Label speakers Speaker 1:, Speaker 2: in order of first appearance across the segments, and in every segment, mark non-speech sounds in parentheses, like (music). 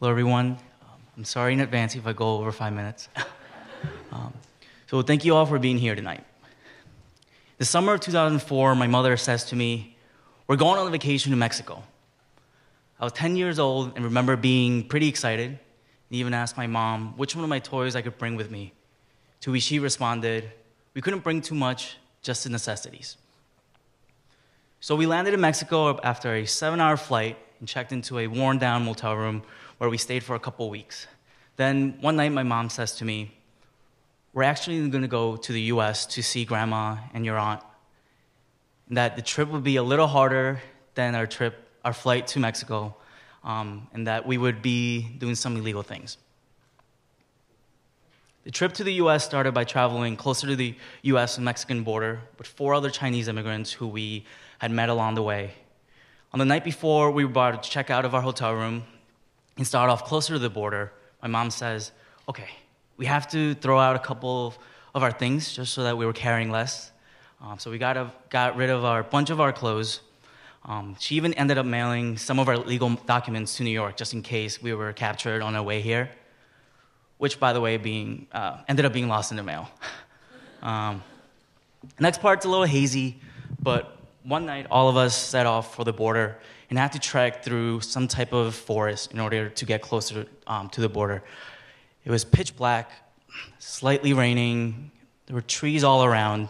Speaker 1: Hello, everyone. Um, I'm sorry in advance if I go over five minutes. (laughs) um, so, thank you all for being here tonight. The summer of 2004, my mother says to me, We're going on a vacation to Mexico. I was 10 years old and remember being pretty excited and even asked my mom which one of my toys I could bring with me. To which she responded, We couldn't bring too much, just the necessities. So we landed in Mexico after a seven hour flight and checked into a worn down motel room where we stayed for a couple weeks. Then one night, my mom says to me, We're actually going to go to the US to see grandma and your aunt. And that the trip would be a little harder than our trip, our flight to Mexico, um, and that we would be doing some illegal things. The trip to the US started by traveling closer to the US and Mexican border with four other Chinese immigrants who we had met along the way. On the night before we were about to check out of our hotel room and start off closer to the border, my mom says, Okay, we have to throw out a couple of, of our things just so that we were carrying less. Um, so we got, a, got rid of our bunch of our clothes. Um, she even ended up mailing some of our legal documents to New York just in case we were captured on our way here which, by the way, being, uh, ended up being lost in the mail. (laughs) um, next part's a little hazy, but one night all of us set off for the border and had to trek through some type of forest in order to get closer um, to the border. It was pitch black, slightly raining, there were trees all around,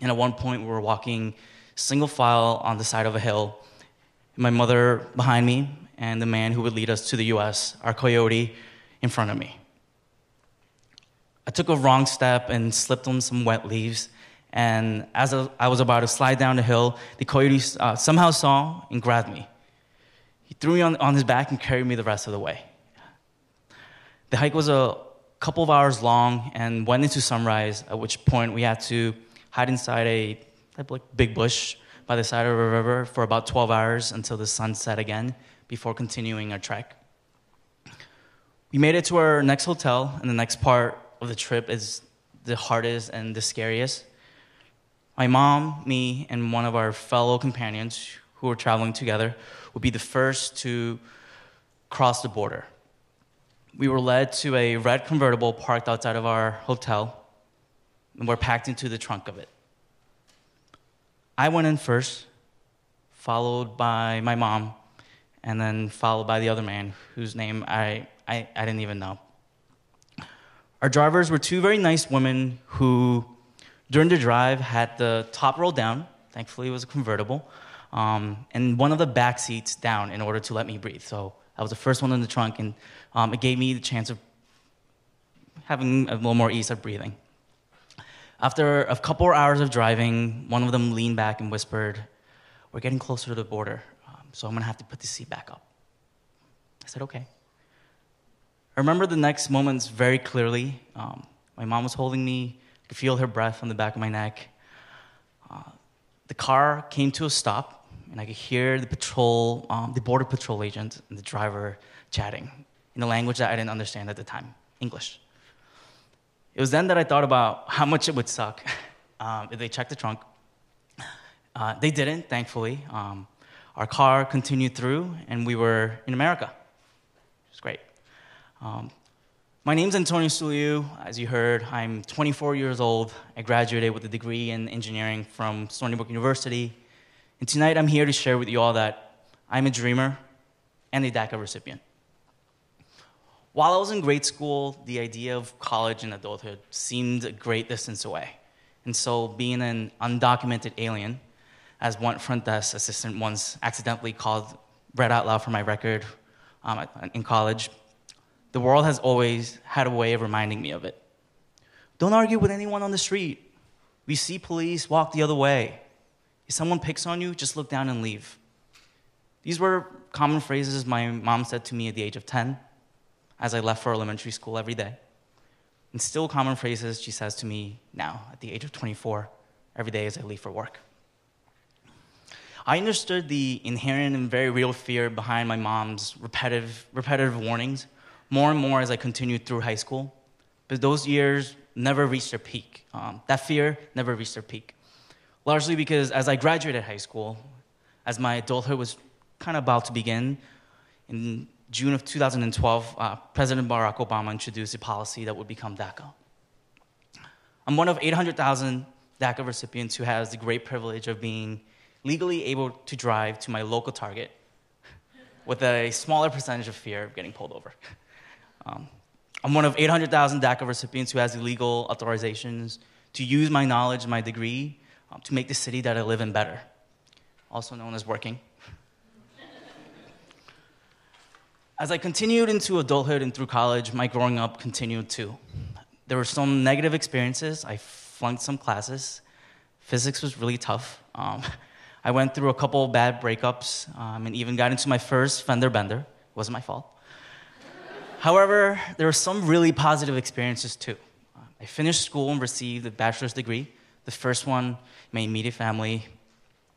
Speaker 1: and at one point we were walking single file on the side of a hill. My mother behind me, and the man who would lead us to the US, our coyote, in front of me. I took a wrong step and slipped on some wet leaves. And as I was about to slide down the hill, the coyote uh, somehow saw and grabbed me. He threw me on, on his back and carried me the rest of the way. The hike was a couple of hours long and went into sunrise, at which point we had to hide inside a big bush by the side of a river for about 12 hours until the sun set again before continuing our trek. We made it to our next hotel, and the next part of the trip is the hardest and the scariest. My mom, me, and one of our fellow companions who were traveling together would be the first to cross the border. We were led to a red convertible parked outside of our hotel, and we're packed into the trunk of it. I went in first, followed by my mom, and then followed by the other man whose name I, I, I didn't even know. Our drivers were two very nice women who, during the drive, had the top roll down. Thankfully, it was a convertible. Um, and one of the back seats down in order to let me breathe. So I was the first one in the trunk, and um, it gave me the chance of having a little more ease of breathing. After a couple hours of driving, one of them leaned back and whispered, We're getting closer to the border, um, so I'm gonna have to put the seat back up. I said, Okay. I remember the next moments very clearly. Um, my mom was holding me, could feel her breath on the back of my neck. Uh, the car came to a stop, and I could hear the patrol, um, the border patrol agent and the driver chatting in a language that I didn't understand at the time, English. It was then that I thought about how much it would suck (laughs) um, if they checked the trunk. Uh, they didn't, thankfully. Um, our car continued through, and we were in America. It was great. Um, my name's Antonio Xu Liu. As you heard, I'm 24 years old. I graduated with a degree in engineering from Stony Brook University. And tonight I'm here to share with you all that I'm a dreamer and a DACA recipient. While I was in grade school, the idea of college and adulthood seemed a great distance away. And so, being an undocumented alien, as one front desk assistant once accidentally called, read out loud for my record um, in college, the world has always had a way of reminding me of it. Don't argue with anyone on the street. We see police, walk the other way. If someone picks on you, just look down and leave. These were common phrases my mom said to me at the age of 10 as I left for elementary school every day. And still common phrases she says to me now at the age of 24 every day as I leave for work. I understood the inherent and very real fear behind my mom's repetitive, repetitive warnings more and more as I continued through high school. But those years never reached their peak. Um, that fear never reached their peak. Largely because as I graduated high school, as my adulthood was kind of about to begin, in June of 2012, uh, President Barack Obama introduced a policy that would become DACA. I'm one of 800,000 DACA recipients who has the great privilege of being legally able to drive to my local target with a smaller percentage of fear of getting pulled over. (laughs) Um, I'm one of 800,000 DACA recipients who has legal authorizations to use my knowledge my degree um, to make the city that I live in better, also known as working. As I continued into adulthood and through college, my growing up continued too. There were some negative experiences. I flunked some classes. Physics was really tough. Um, (laughs) I went through a couple bad breakups um, and even got into my first fender bender. It wasn't my fault. However, there were some really positive experiences too. I finished school and received a bachelor's degree. The first one, my immediate family,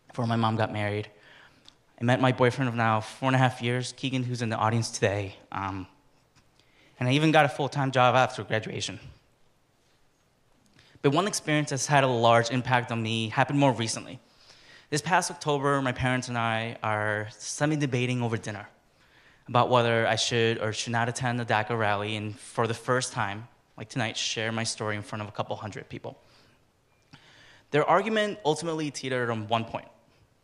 Speaker 1: before my mom got married. I met my boyfriend of now four and a half years, Keegan, who's in the audience today. Um, and I even got a full time job after graduation. But one experience that's had a large impact on me happened more recently. This past October, my parents and I are semi debating over dinner about whether I should or should not attend the DACA rally and for the first time, like tonight, share my story in front of a couple hundred people. Their argument ultimately teetered on one point.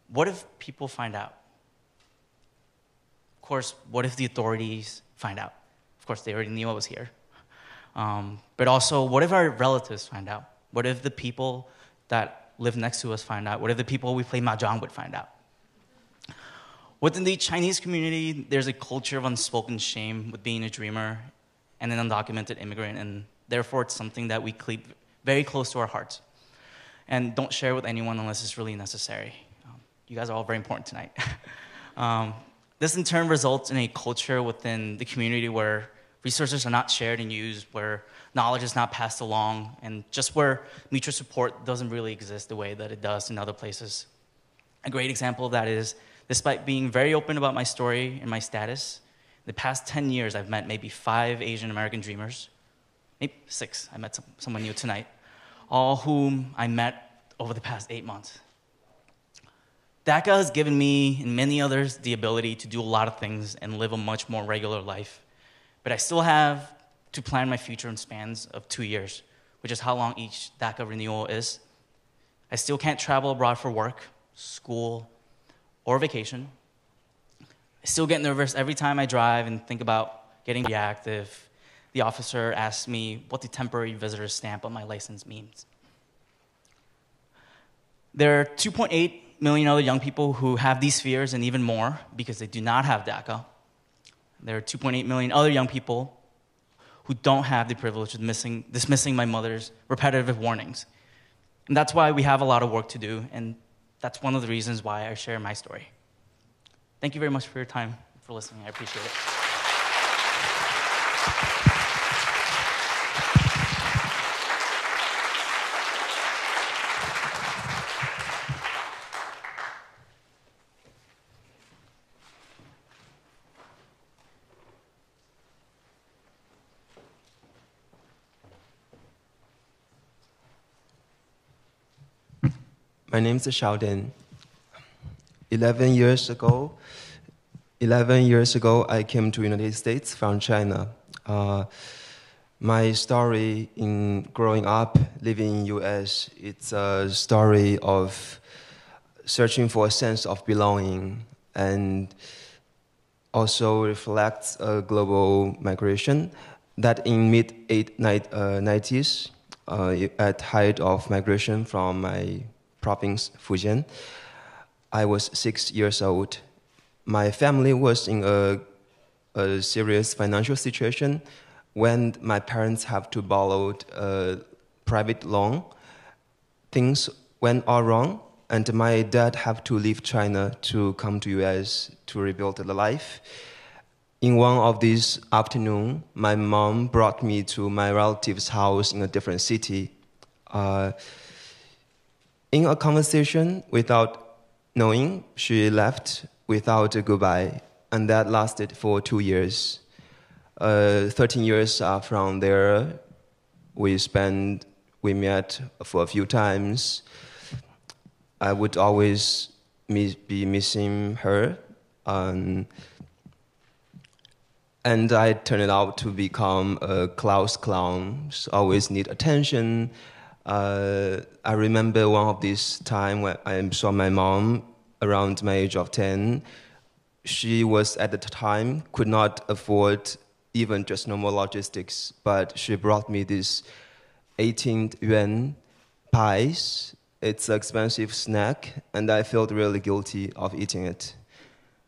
Speaker 1: What if people find out? Of course, what if the authorities find out? Of course, they already knew I was here. Um, but also, what if our relatives find out? What if the people that live next to us find out? What if the people we play mahjong would find out? Within the Chinese community, there's a culture of unspoken shame with being a dreamer and an undocumented immigrant, and therefore it's something that we keep very close to our hearts and don't share with anyone unless it's really necessary. Um, you guys are all very important tonight. (laughs) um, this in turn results in a culture within the community where resources are not shared and used, where knowledge is not passed along, and just where mutual support doesn't really exist the way that it does in other places. A great example of that is despite being very open about my story and my status, the past 10 years I've met maybe five Asian American dreamers, maybe six, I met some, someone new tonight, all whom I met over the past eight months. DACA has given me and many others the ability to do a lot of things and live a much more regular life. But I still have to plan my future in spans of two years, which is how long each DACA renewal is. I still can't travel abroad for work, school, or vacation. I still get nervous every time I drive and think about getting reactive. The officer asks me what the temporary visitor stamp on my license means. There are 2.8 million other young people who have these fears and even more because they do not have DACA. There are 2.8 million other young people who don't have the privilege of missing, dismissing my mother's repetitive warnings. And that's why we have a lot of work to do, and that's one of the reasons why I share my story. Thank you very much for your time, for listening. I appreciate it.
Speaker 2: My name is Xiaodeng. 11 years ago, 11 years ago, I came to United States from China. Uh, my story in growing up, living in US, it's a story of searching for a sense of belonging and also reflects a global migration that in mid 90s, uh, at height of migration from my province, Fujian. I was six years old. My family was in a, a serious financial situation when my parents have to borrow a private loan. Things went all wrong, and my dad have to leave China to come to US to rebuild the life. In one of these afternoon, my mom brought me to my relative's house in a different city. Uh, in a conversation without knowing, she left without a goodbye, and that lasted for two years. Uh, 13 years from there, we spent, we met for a few times. I would always miss, be missing her. Um, and I turned out to become a class clown. Always need attention. Uh, I remember one of these time when I saw my mom around my age of ten. She was at the time could not afford even just normal logistics, but she brought me this 18 yuan pies. It's an expensive snack, and I felt really guilty of eating it.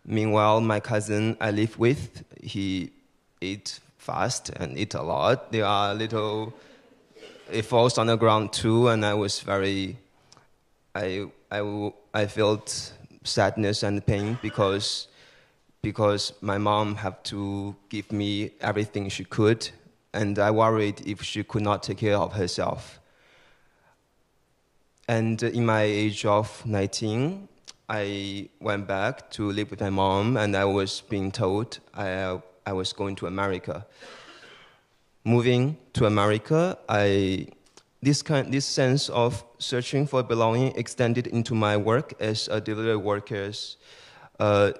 Speaker 2: Meanwhile, my cousin I live with, he eat fast and eat a lot. There are little, it falls on the ground too, and I was very, I, I, I felt sadness and pain because, because my mom had to give me everything she could, and I worried if she could not take care of herself. And in my age of 19, I went back to live with my mom, and I was being told I, I was going to America. Moving to America, I, this, kind, this sense of searching for belonging extended into my work as a delivery worker. Uh,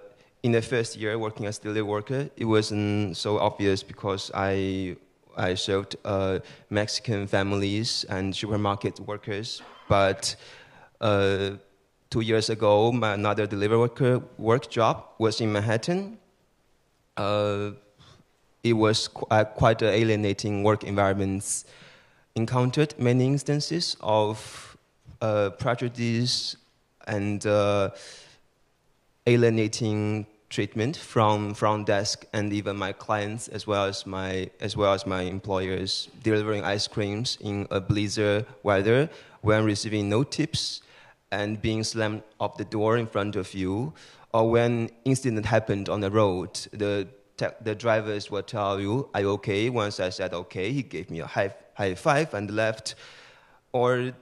Speaker 2: in the first year working as a delivery worker, it wasn't so obvious because I, I served uh, Mexican families and supermarket workers, but uh, two years ago, my another delivery worker work job was in Manhattan. It was qu- uh, quite alienating work environment. Encountered many instances of uh, prejudice and uh, alienating treatment from front desk and even my clients as well as my as well as my employers delivering ice creams in a blizzard weather when receiving no tips and being slammed up the door in front of you, or when incident happened on the road, the the drivers will tell you, "Are you okay?" Once I said okay, he gave me a high high five and left, or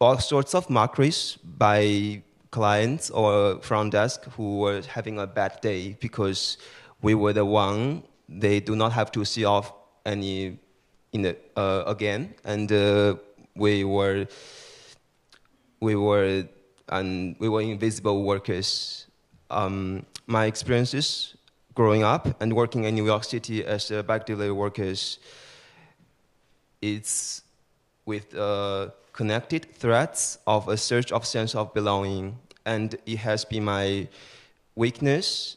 Speaker 2: all sorts of mockeries by clients or front desk who were having a bad day because we were the one they do not have to see off any in the, uh, again, and uh, we were we were and we were invisible workers. Um, my experiences growing up and working in New York City as a bike delivery workers, it's with uh, connected threads of a search of sense of belonging, and it has been my weakness.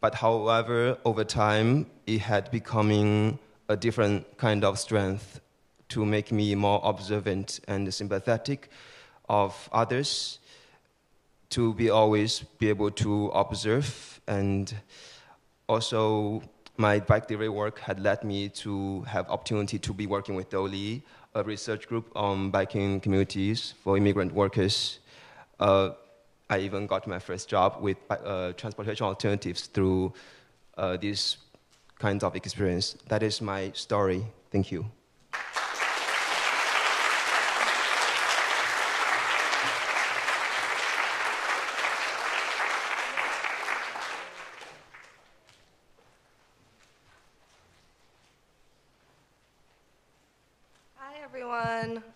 Speaker 2: But however, over time, it had becoming a different kind of strength to make me more observant and sympathetic of others to be always be able to observe and also my bike delivery work had led me to have opportunity to be working with Doli, a research group on biking communities for immigrant workers. Uh, I even got my first job with uh, transportation alternatives through uh, these kinds of experience. That is my story. Thank you.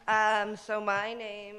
Speaker 3: Um, so my name,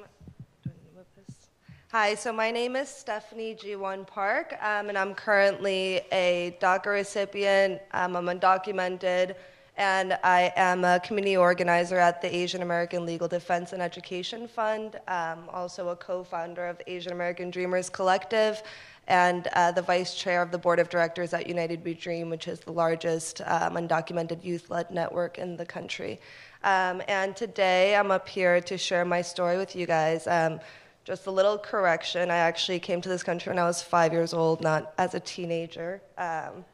Speaker 3: Hi, so my name is Stephanie Ji Won Park, um, and I'm currently a DACA recipient. Um, I'm undocumented, and I am a community organizer at the Asian American Legal Defense and Education Fund, um, also a co-founder of the Asian American Dreamers Collective, and uh, the vice chair of the board of directors at United We Dream, which is the largest um, undocumented youth-led network in the country. Um, and today I'm up here to share my story with you guys. Um, just a little correction. I actually came to this country when I was five years old, not as a teenager. Um,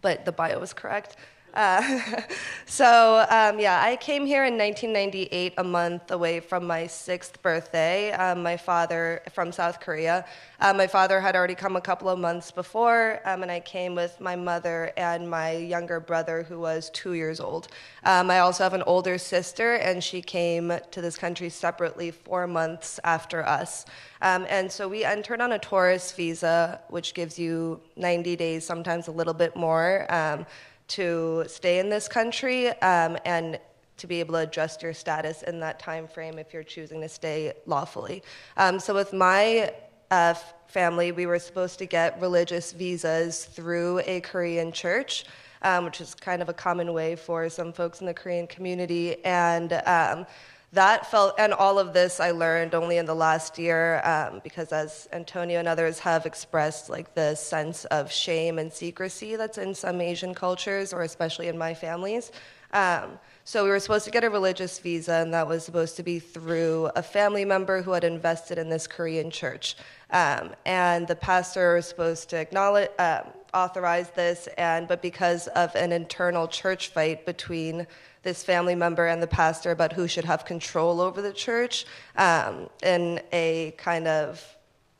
Speaker 3: but the bio was correct. Uh, (laughs) so, um, yeah, I came here in 1998, a month away from my sixth birthday. Um, my father, from South Korea, uh, my father had already come a couple of months before, um, and I came with my mother and my younger brother, who was two years old. Um, I also have an older sister, and she came to this country separately four months after us. Um, and so we entered on a tourist visa, which gives you 90 days, sometimes a little bit more um, to stay in this country um, and to be able to adjust your status in that time frame if you're choosing to stay lawfully. Um, so with my uh, family, we were supposed to get religious visas through a Korean church. um, which is kind of a common way for some folks in the Korean community. And um, that felt, and all of this I learned only in the last year um, because as Antonio and others have expressed, like the sense of shame and secrecy that's in some Asian cultures, or especially in my families. Um, so we were supposed to get a religious visa, and that was supposed to be through a family member who had invested in this Korean church. Um, and the pastor was supposed to acknowledge, uh, authorize this, and but because of an internal church fight between this family member and the pastor about who should have control over the church, um, in a kind of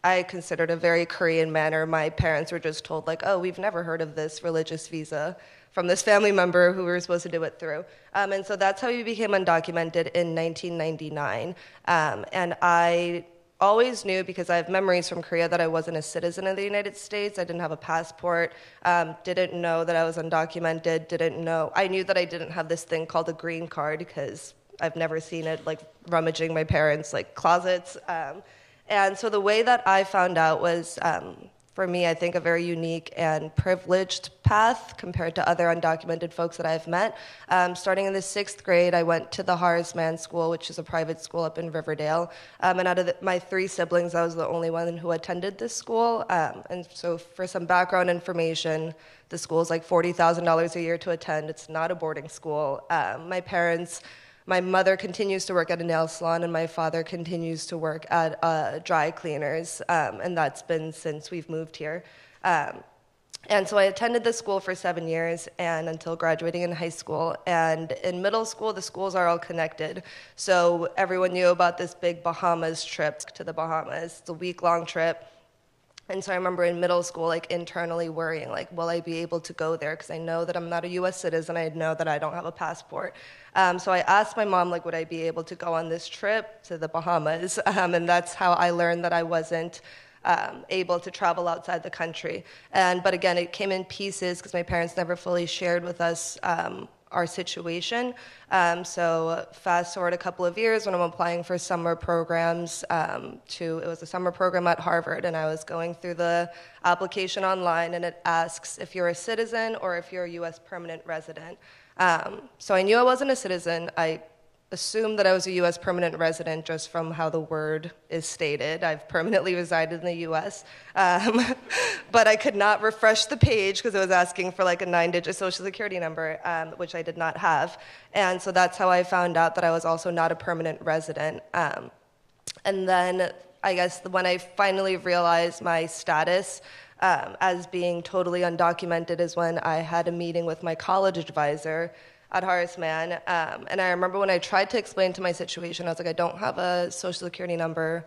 Speaker 3: I considered a very Korean manner. My parents were just told, like, oh, we've never heard of this religious visa from this family member who we were supposed to do it through. Um, and so that's how we became undocumented in 1999. Um, and I always knew because I have memories from Korea that I wasn't a citizen of the United States. I didn't have a passport, um, didn't know that I was undocumented, didn't know. I knew that I didn't have this thing called a green card because I've never seen it like rummaging my parents' like closets. Um, and so the way that I found out was um, for me, I think, a very unique and privileged path compared to other undocumented folks that I've met. Um, starting in the sixth grade, I went to the Horace Mann School, which is a private school up in Riverdale. Um, and out of the, my three siblings, I was the only one who attended this school. Um, and so, for some background information, the school is like $40,000 a year to attend. It's not a boarding school. Um, my parents my mother continues to work at a nail salon, and my father continues to work at uh, dry cleaners, um, and that's been since we've moved here. Um, and so I attended the school for seven years and until graduating in high school. And in middle school, the schools are all connected. So everyone knew about this big Bahamas trip to the Bahamas. It's a week long trip. And so I remember in middle school, like internally worrying, like, will I be able to go there? Because I know that I'm not a U.S. citizen. I know that I don't have a passport. Um, so I asked my mom, like, would I be able to go on this trip to the Bahamas? (laughs) Um, and that's how I learned that I wasn't um, able to travel outside the country. And but again, it came in pieces because my parents never fully shared with us um, our situation. Um, so fast forward a couple of years when I'm applying for summer programs um, to, it was a summer program at Harvard and I was going through the application online and it asks if you're a citizen or if you're a US permanent resident. Um, so I knew I wasn't a citizen. I assumed that I was a U.S. permanent resident just from how the word is stated. I've permanently resided in the U.S., um, (laughs) but I could not refresh the page because it was asking for like a nine-digit social security number, um, which I did not have. And so that's how I found out that I was also not a permanent resident. Um, and then I guess when I finally realized my status um, as being totally undocumented is when I had a meeting with my college advisor at Horace Mann. Um, and I remember when I tried to explain to my situation, I was like, I don't have a social security number.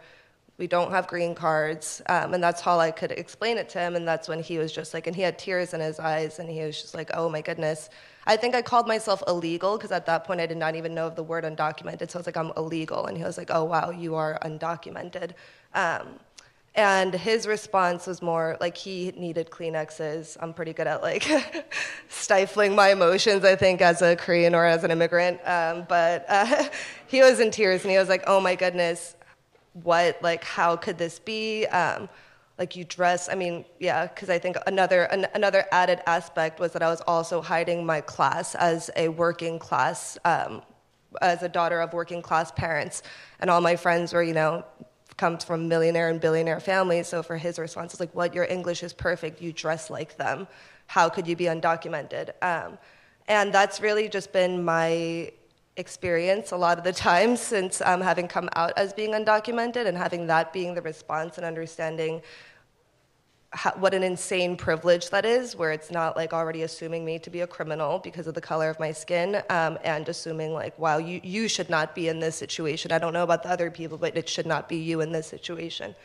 Speaker 3: We don't have green cards. Um, and that's all I could explain it to him. And that's when he was just like, and he had tears in his eyes. And he was just like, oh my goodness. I think I called myself illegal because at that point I did not even know of the word undocumented. So I was like, I'm illegal. And he was like, oh wow, you are undocumented. Um, and his response was more like he needed Kleenexes. I'm pretty good at like (laughs) stifling my emotions, I think, as a Korean or as an immigrant. Um, but uh, (laughs) he was in tears and he was like, oh my goodness, what, like, how could this be? Um, like you dress, I mean, yeah, because I think another, an, another added aspect was that I was also hiding my class as a working class, um, as a daughter of working class parents. And all my friends were, you know, comes from millionaire and billionaire families. So for his response, it's like, "What? Your English is perfect. You dress like them. How could you be undocumented?" Um, and that's really just been my experience a lot of the (laughs) time since um, having come out as being undocumented and having that being the response and understanding how, what an insane privilege that is, where it's not like already assuming me to be a criminal because of the color of my skin, um, and assuming like, wow, you, you should not be in this situation. I don't know about the other people, but it should not be you in this situation.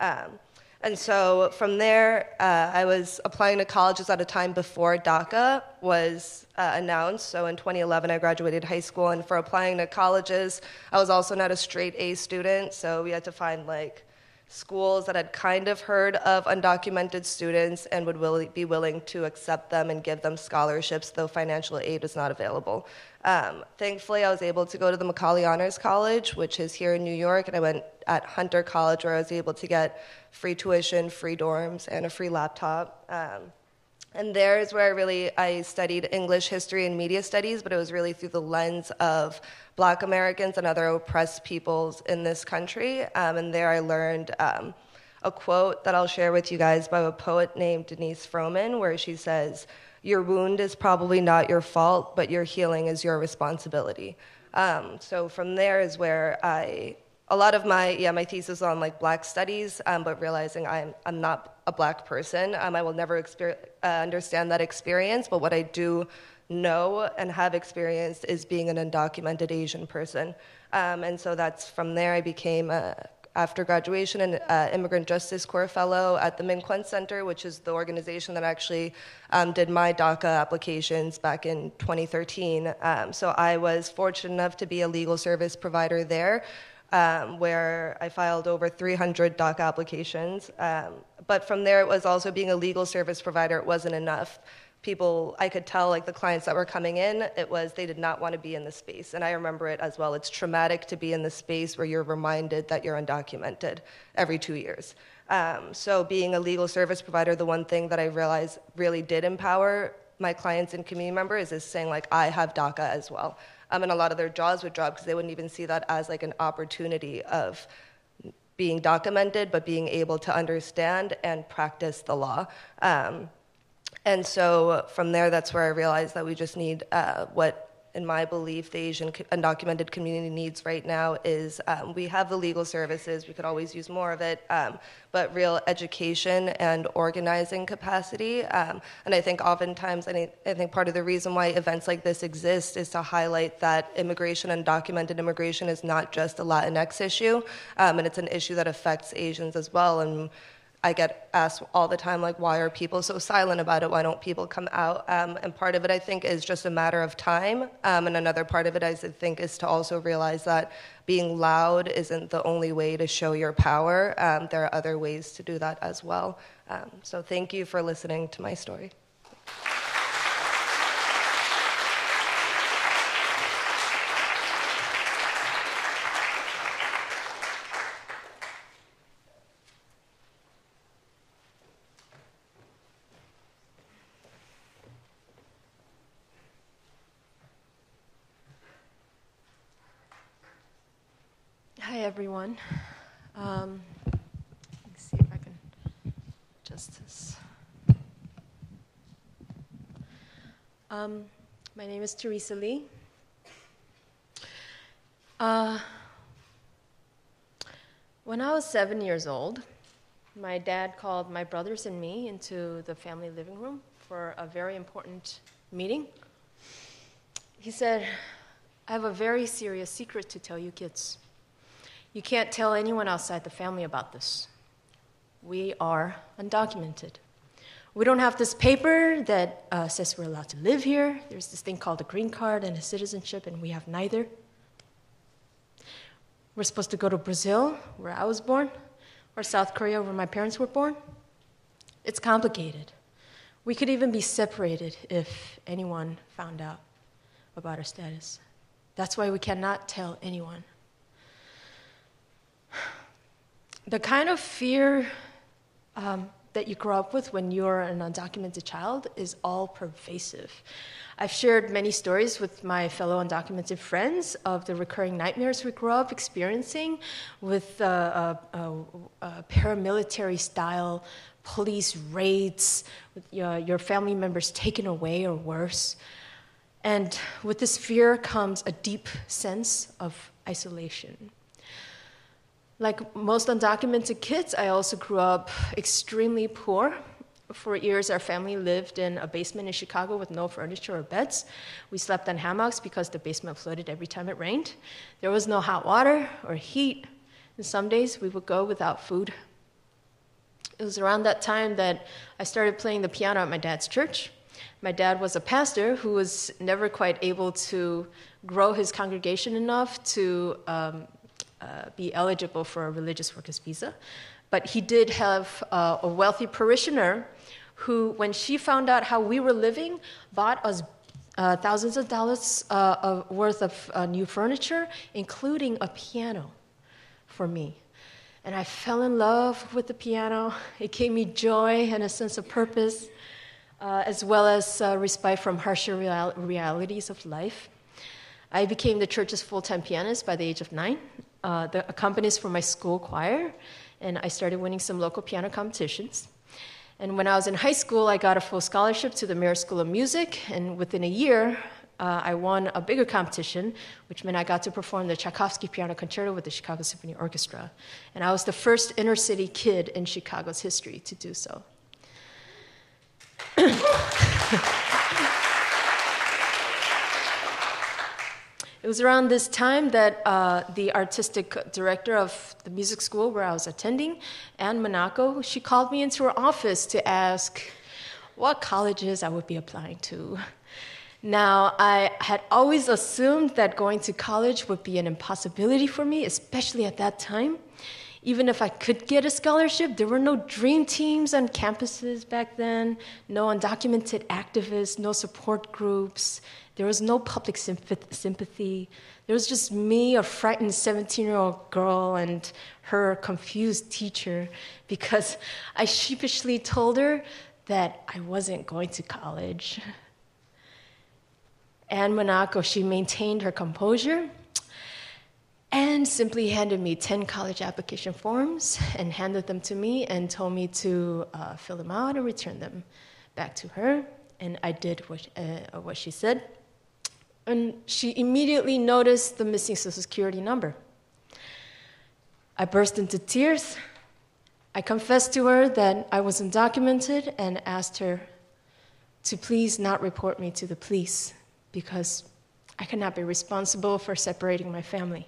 Speaker 3: Um, and so from there, uh, I was applying to colleges at a time before DACA was uh, announced. So in 2011, I graduated high school, and for applying to colleges, I was also not a straight A student, so we had to find like schools that had kind of heard of undocumented students and would will, be willing to accept them and give them scholarships, though financial aid was not available. Um, thankfully, I was able to go to the Macaulay Honors College, which is here in New York, and I went at Hunter College where I was able to get free tuition, free dorms, and a free laptop. Um, and there is where I really I studied English history and media studies, but it was really through the lens of Black Americans and other oppressed peoples in this country. Um, and there I learned um, a quote that I'll share with you guys by a poet named Denice Frohman, where she says, "Your wound is probably not your fault, but your healing is your responsibility." Um, so from there is where I a lot of my yeah my thesis on like black studies um, but realizing I'm, I'm not a black person um, i will never exper- uh, understand that experience but what i do know and have experienced is being an undocumented asian person. Um, and so that's from there i became a, after graduation an uh, immigrant justice corps fellow at the MinKwon center which is the organization that actually um, did my daca applications back in 2013 um, so i was fortunate enough to be a legal service provider there um, where I filed over 300 DACA applications. Um, but from there, it was also being a legal service provider, it wasn't enough. People, I could tell, like the clients that were coming in, it was they did not want to be in the space. And I remember it as well. It's traumatic to be in the space where you're reminded that you're undocumented every two years. Um, so, being a legal service provider, the one thing that I realized really did empower my clients and community members is saying, like, I have DACA as well um, and a lot of their jaws would drop because they wouldn't even see that as like an opportunity of being documented, but being able to understand and practice the law. Um, and so from there, that's where I realized that we just need uh, what in my belief, the Asian undocumented community needs right now is um, we have the legal services, we could always use more of it, um, but real education and organizing capacity. Um, and I think oftentimes, I think, I think part of the reason why events like this exist is to highlight that immigration undocumented immigration is not just a Latinx issue, um, and it's an issue that affects Asians as well. And I get asked all the time, like, why are people so silent about it? Why don't people come out? Um, and part of it, I think, is just a matter of time. Um, and another part of it, I think, is to also realize that being loud isn't the only way to show your power. Um, there are other ways to do that as well. Um, so thank you for listening to my story.
Speaker 4: Hi, everyone. Um, let's see if I can this. Um, my name is Tereza Lee. Uh, when I was seven years old, my dad called my brothers and me into the family living room for a very important meeting. He said, I have a very serious secret to tell you kids. You can't tell anyone outside the family about this. We are undocumented. We don't have this paper that uh, says we're allowed to live here. There's this thing called a green card and a citizenship, and we have neither. We're supposed to go to Brazil, where I was born, or South Korea, where my parents were born. It's complicated. We could even be separated if anyone found out about our status. That's why we cannot tell anyone the kind of fear um, that you grow up with when you're an undocumented child is all pervasive. I've shared many stories with my fellow undocumented friends of the recurring nightmares we grew up experiencing with uh, uh, uh, paramilitary style police raids, with your, your family members taken away or worse. And with this fear comes a deep sense of isolation. Like most undocumented kids, I also grew up extremely poor. For years, our family lived in a basement in Chicago with no furniture or beds. We slept on hammocks because the basement flooded every time it rained. There was no hot water or heat, and some days we would go without food. It was around that time that I started playing the piano at my dad's church. My dad was a pastor who was never quite able to grow his congregation enough to um, uh, be eligible for a religious workers visa. But he did have uh, a wealthy parishioner who, when she found out how we were living, bought us uh, thousands of dollars uh, of worth of uh, new furniture, including a piano for me. And I fell in love with the piano. It gave me joy and a sense of purpose. as well as respite from harsher real- realities of life. I became the church's full time pianist by the age of nine, uh, the accompanist for my school choir, and I started winning some local piano competitions. And when I was in high school, I got a full scholarship to the Merit School of Music, and within a year, uh, I won a bigger competition, which meant I got to perform the Tchaikovsky Piano Concerto with the Chicago Symphony Orchestra. And I was the first inner city kid in Chicago's history to do so. (coughs) (laughs) It was around this time that uh, the artistic director of the music school where I was attending, Anne Monaco, she called me into her office to ask what colleges I would be applying to. Now, I had always assumed that going to college would be an impossibility for me, especially at that time. Even if I could get a scholarship, there were no dream teams on campuses back then, no undocumented activists, no support groups, there was no public sympathy. There was just me, a frightened 17 year old girl, and her confused teacher because I sheepishly told her that I wasn't going to college. Anne Monaco, she maintained her composure and simply handed me 10 college application forms and handed them to me and told me to uh, fill them out and return them back to her. And I did what, uh, what she said and she immediately noticed the missing Social Security number. I burst into tears. I confessed to her that I was undocumented and asked her to please not report me to the police because I cannot be responsible for separating my family.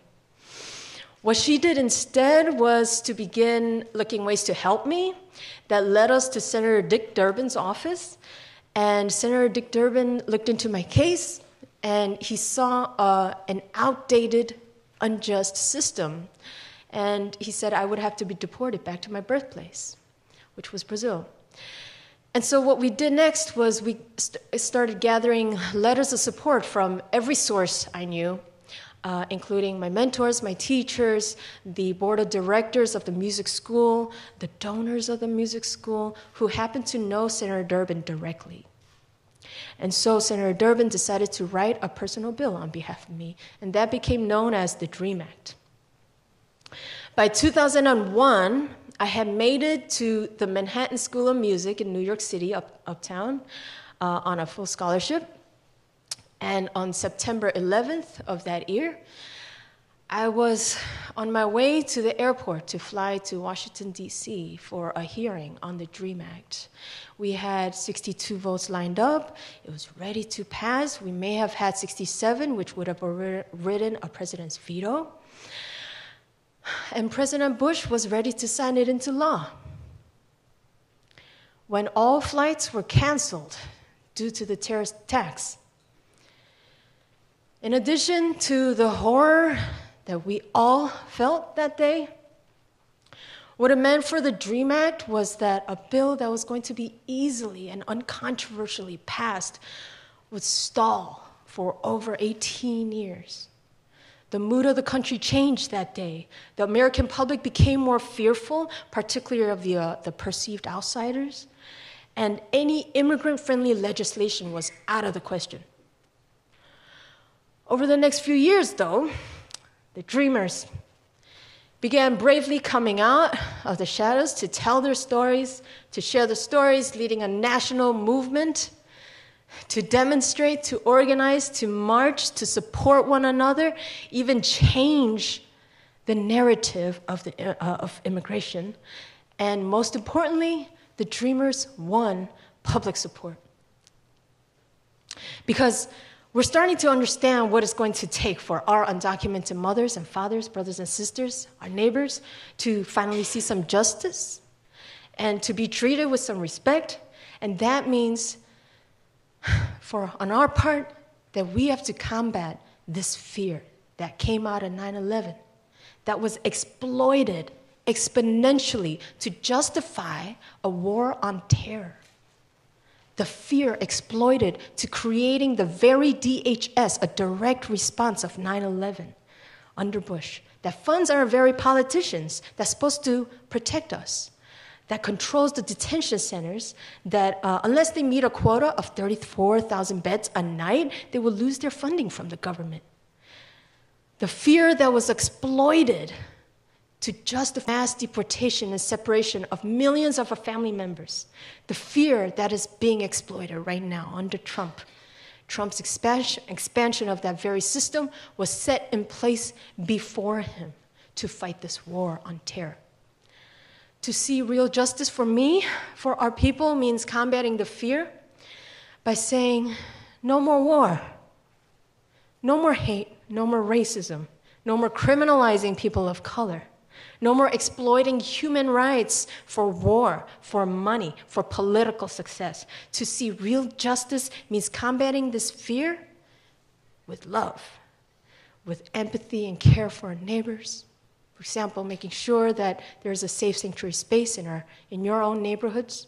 Speaker 4: What she did instead was to begin looking ways to help me that led us to Senator Dick Durbin's office. And Senator Dick Durbin looked into my case and he saw uh, an outdated, unjust system. And he said I would have to be deported back to my birthplace, which was Brazil. And so, what we did next was we st- started gathering letters of support from every source I knew, uh, including my mentors, my teachers, the board of directors of the music school, the donors of the music school, who happened to know Senator Durbin directly. And so Senator Durbin decided to write a personal bill on behalf of me, and that became known as the DREAM Act. By 2001, I had made it to the Manhattan School of Music in New York City, up, uptown, uh, on a full scholarship. And on September 11th of that year, I was on my way to the airport to fly to Washington, D.C. for a hearing on the DREAM Act. We had 62 votes lined up. It was ready to pass. We may have had 67, which would have ridden a president's veto. And President Bush was ready to sign it into law. When all flights were canceled due to the terrorist attacks, in addition to the horror that we all felt that day. What it meant for the DREAM Act was that a bill that was going to be easily and uncontroversially passed would stall for over 18 years. The mood of the country changed that day. The American public became more fearful, particularly of the, uh, the perceived outsiders, and any immigrant friendly legislation was out of the question. Over the next few years, though, the dreamers began bravely coming out of the shadows to tell their stories, to share their stories, leading a national movement, to demonstrate, to organize, to march, to support one another, even change the narrative of, the, uh, of immigration. And most importantly, the dreamers won public support. Because we're starting to understand what it's going to take for our undocumented mothers and fathers, brothers and sisters, our neighbors, to finally see some justice and to be treated with some respect. And that means, (sighs) for on our part, that we have to combat this fear that came out of 9 11, that was exploited exponentially to justify a war on terror the fear exploited to creating the very DHS, a direct response of 9 11 under Bush, that funds our very politicians that's supposed to protect us. that controls the detention centers that uh, unless they meet a quota of 34,000 beds a night, they will lose their funding from the government. The fear that was exploited to justify mass deportation and separation of millions of our family members, the fear that is being exploited right now under Trump. Trump's expansion, expansion of that very system was set in place before him to fight this war on terror. To see real justice for me, for our people, means combating the fear by saying, no more war, no more hate, no more racism, no more criminalizing people of color, no more exploiting human rights for war, for money, for political success. To see real justice means combating this fear with love, with empathy and care for our neighbors, for example, making sure that there's a safe sanctuary space in, our, in your own neighborhoods.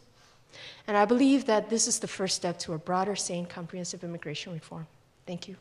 Speaker 4: And I believe that this is the first step to a broader, sane, comprehensive immigration reform. Thank you.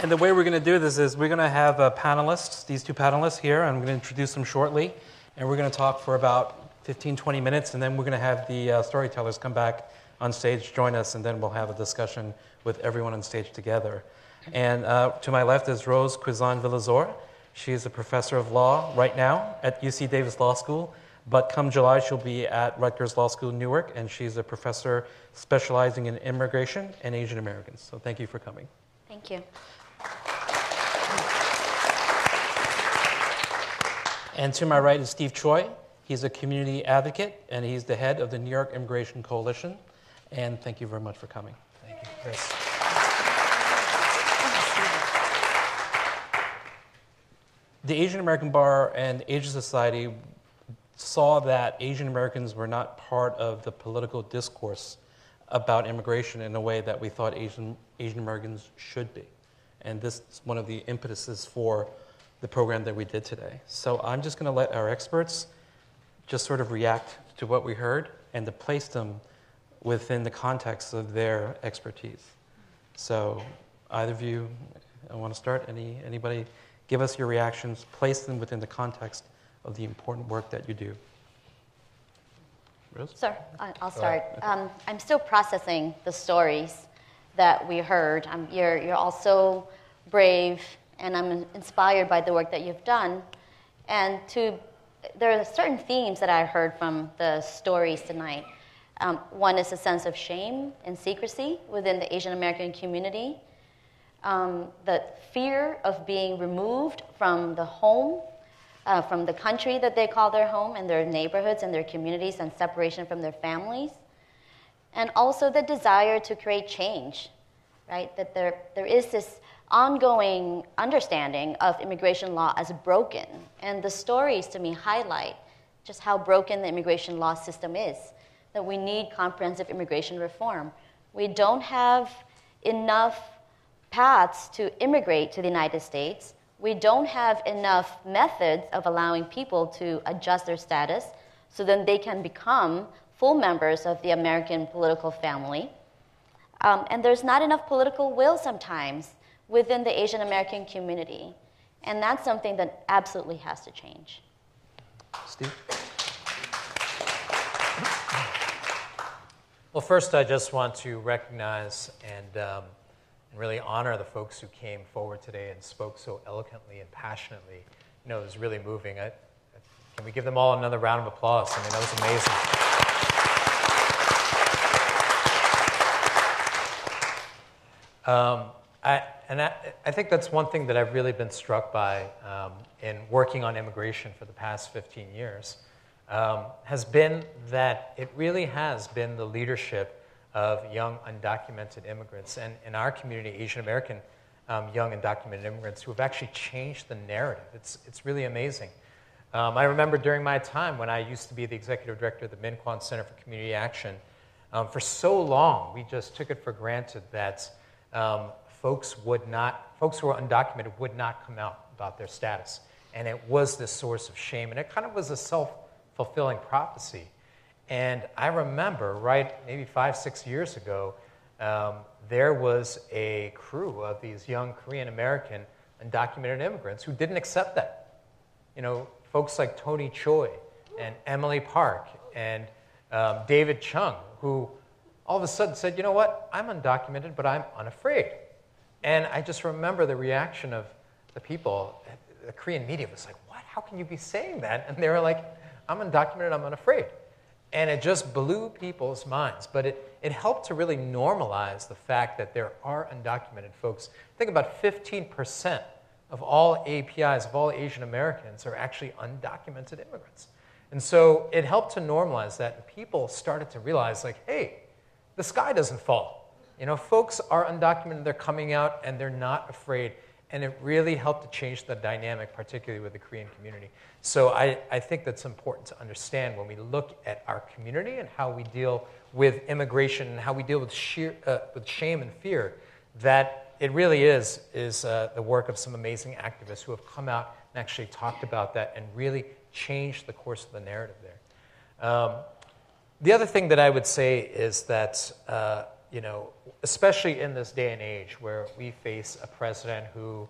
Speaker 5: And the way we're going to do this is we're going to have uh, panelists, these two panelists here. I'm going to introduce them shortly. And we're going to talk for about 15, 20 minutes, and then we're going to have the uh, storytellers come back on stage, join us, and then we'll have a discussion with everyone on stage together. And uh, to my left is Rose Cuison Villazor. She is a professor of law right now at UC Davis Law School, but come July, she'll be at Rutgers Law School, Newark, and she's a professor specializing in immigration and Asian Americans. So thank you for coming.
Speaker 6: Thank you.
Speaker 5: And to my right is Steve Choi. He's a community advocate, and he's the head of the New York Immigration Coalition. And thank you very much for coming. Thank you, Chris. The Asian American Bar and Asian Society saw that Asian Americans were not part of the political discourse about immigration in a way that we thought Asian, Asian Americans should be. And this is one of the impetuses for the program that we did today. So I'm just going to let our experts just sort of react to what we heard and to place them within the context of their expertise. So, either of you I want to start? Any, anybody give us your reactions, place them within the context of the important work that you do. Rose?
Speaker 6: Sir, I'll start. Um, I'm still processing the stories that we heard. Um, you're, you're all so brave, and I'm inspired by the work that you've done. And to there are certain themes that I heard from the stories tonight. Um, one is a sense of shame and secrecy within the Asian American community, um, the fear of being removed from the home, uh, from the country that they call their home, and their neighborhoods and their communities, and separation from their families, and also the desire to create change, right? That there, there is this ongoing understanding of immigration law as broken. And the stories to me highlight just how broken the immigration law system is, that we need comprehensive immigration reform. We don't have enough paths to immigrate to the United States. We don't have enough methods of allowing people to adjust their status so then they can become full members of the American political family. Um, and there's not enough political will sometimes within the Asian American community. And that's something that absolutely has to change.
Speaker 5: Steve?
Speaker 7: Well, first, I just want to recognize and, um, and really honor the folks who came forward today and spoke so eloquently and passionately. You know, it was really moving. I, can we give them all another round of applause? I mean, that was amazing. Um, I, and I, I, think that's one thing that I've really been struck by um, in working on immigration for the past 15 years um, has been that it really has been the leadership of young undocumented immigrants and in our community, Asian American um, young undocumented immigrants who have actually changed the narrative. It's, it's really amazing. Um, I remember during my time when I used to be the executive director of the MinKwon Center for Community Action, um, for so long we just took it for granted that um, folks would not, folks who were undocumented would not come out about their status. And it was this source of shame. And it kind of was a self fulfilling prophecy. And I remember, right, maybe five, six years ago, um, there was a crew of these young Korean American undocumented immigrants who didn't accept that. You know, folks like Tony Choi and Emily Park and um, David Chung, who all of a sudden said, you know what, I'm undocumented, but I'm unafraid. And I just remember the reaction of the people. The Korean media was like, what? How can you be saying that? And they were like, I'm undocumented, I'm unafraid. And it just blew people's minds. But it, it helped to really normalize the fact that there are undocumented folks. Think about 15% of all APIs, of all Asian Americans, are actually undocumented immigrants. And so it helped to normalize that. And people started to realize, like, hey, the sky doesn't fall. You know, folks are undocumented, they're coming out, and they're not afraid. And it really helped to change the dynamic, particularly with the Korean community. So I, I think that's important to understand when we look at our community and how we deal with immigration and how we deal with, sheer, uh, with shame and fear, that it really is, is uh, the work of some amazing activists who have come out and actually talked about that and really changed the course of the narrative there. Um, the other thing that I would say is that, uh, you know, especially in this day and age where we face a president who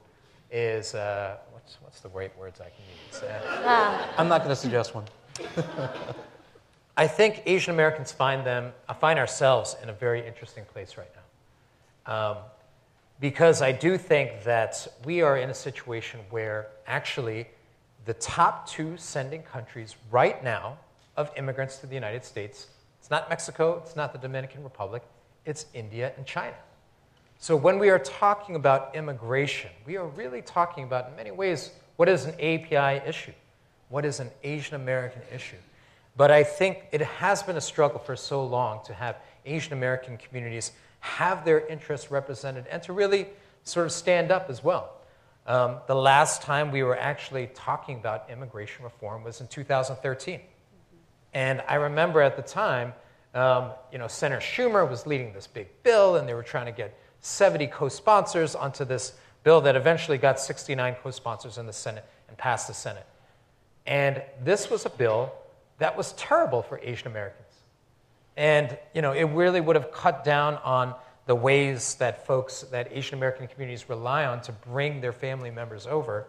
Speaker 7: is, uh, what's, what's the right words I can use? Uh,
Speaker 5: I'm not going to suggest one. (laughs)
Speaker 7: I think Asian Americans find them, uh, find ourselves in a very interesting place right now. Um, because I do think that we are in a situation where actually the top two sending countries right now of immigrants to the United States, it's not Mexico, it's not the Dominican Republic, it's India and China. So when we are talking about immigration, we are really talking about, in many ways, what is an API issue? What is an Asian American issue? But I think it has been a struggle for so long to have Asian American communities have their interests represented and to really sort of stand up as well. Um, the last time we were actually talking about immigration reform was in 2013. And I remember at the time, um, you know, Senator Schumer was leading this big bill, and they were trying to get 70 co-sponsors onto this bill that eventually got 69 co-sponsors in the Senate and passed the Senate. And this was a bill that was terrible for Asian Americans. And you know, it really would have cut down on the ways that folks, that Asian American communities rely on to bring their family members over.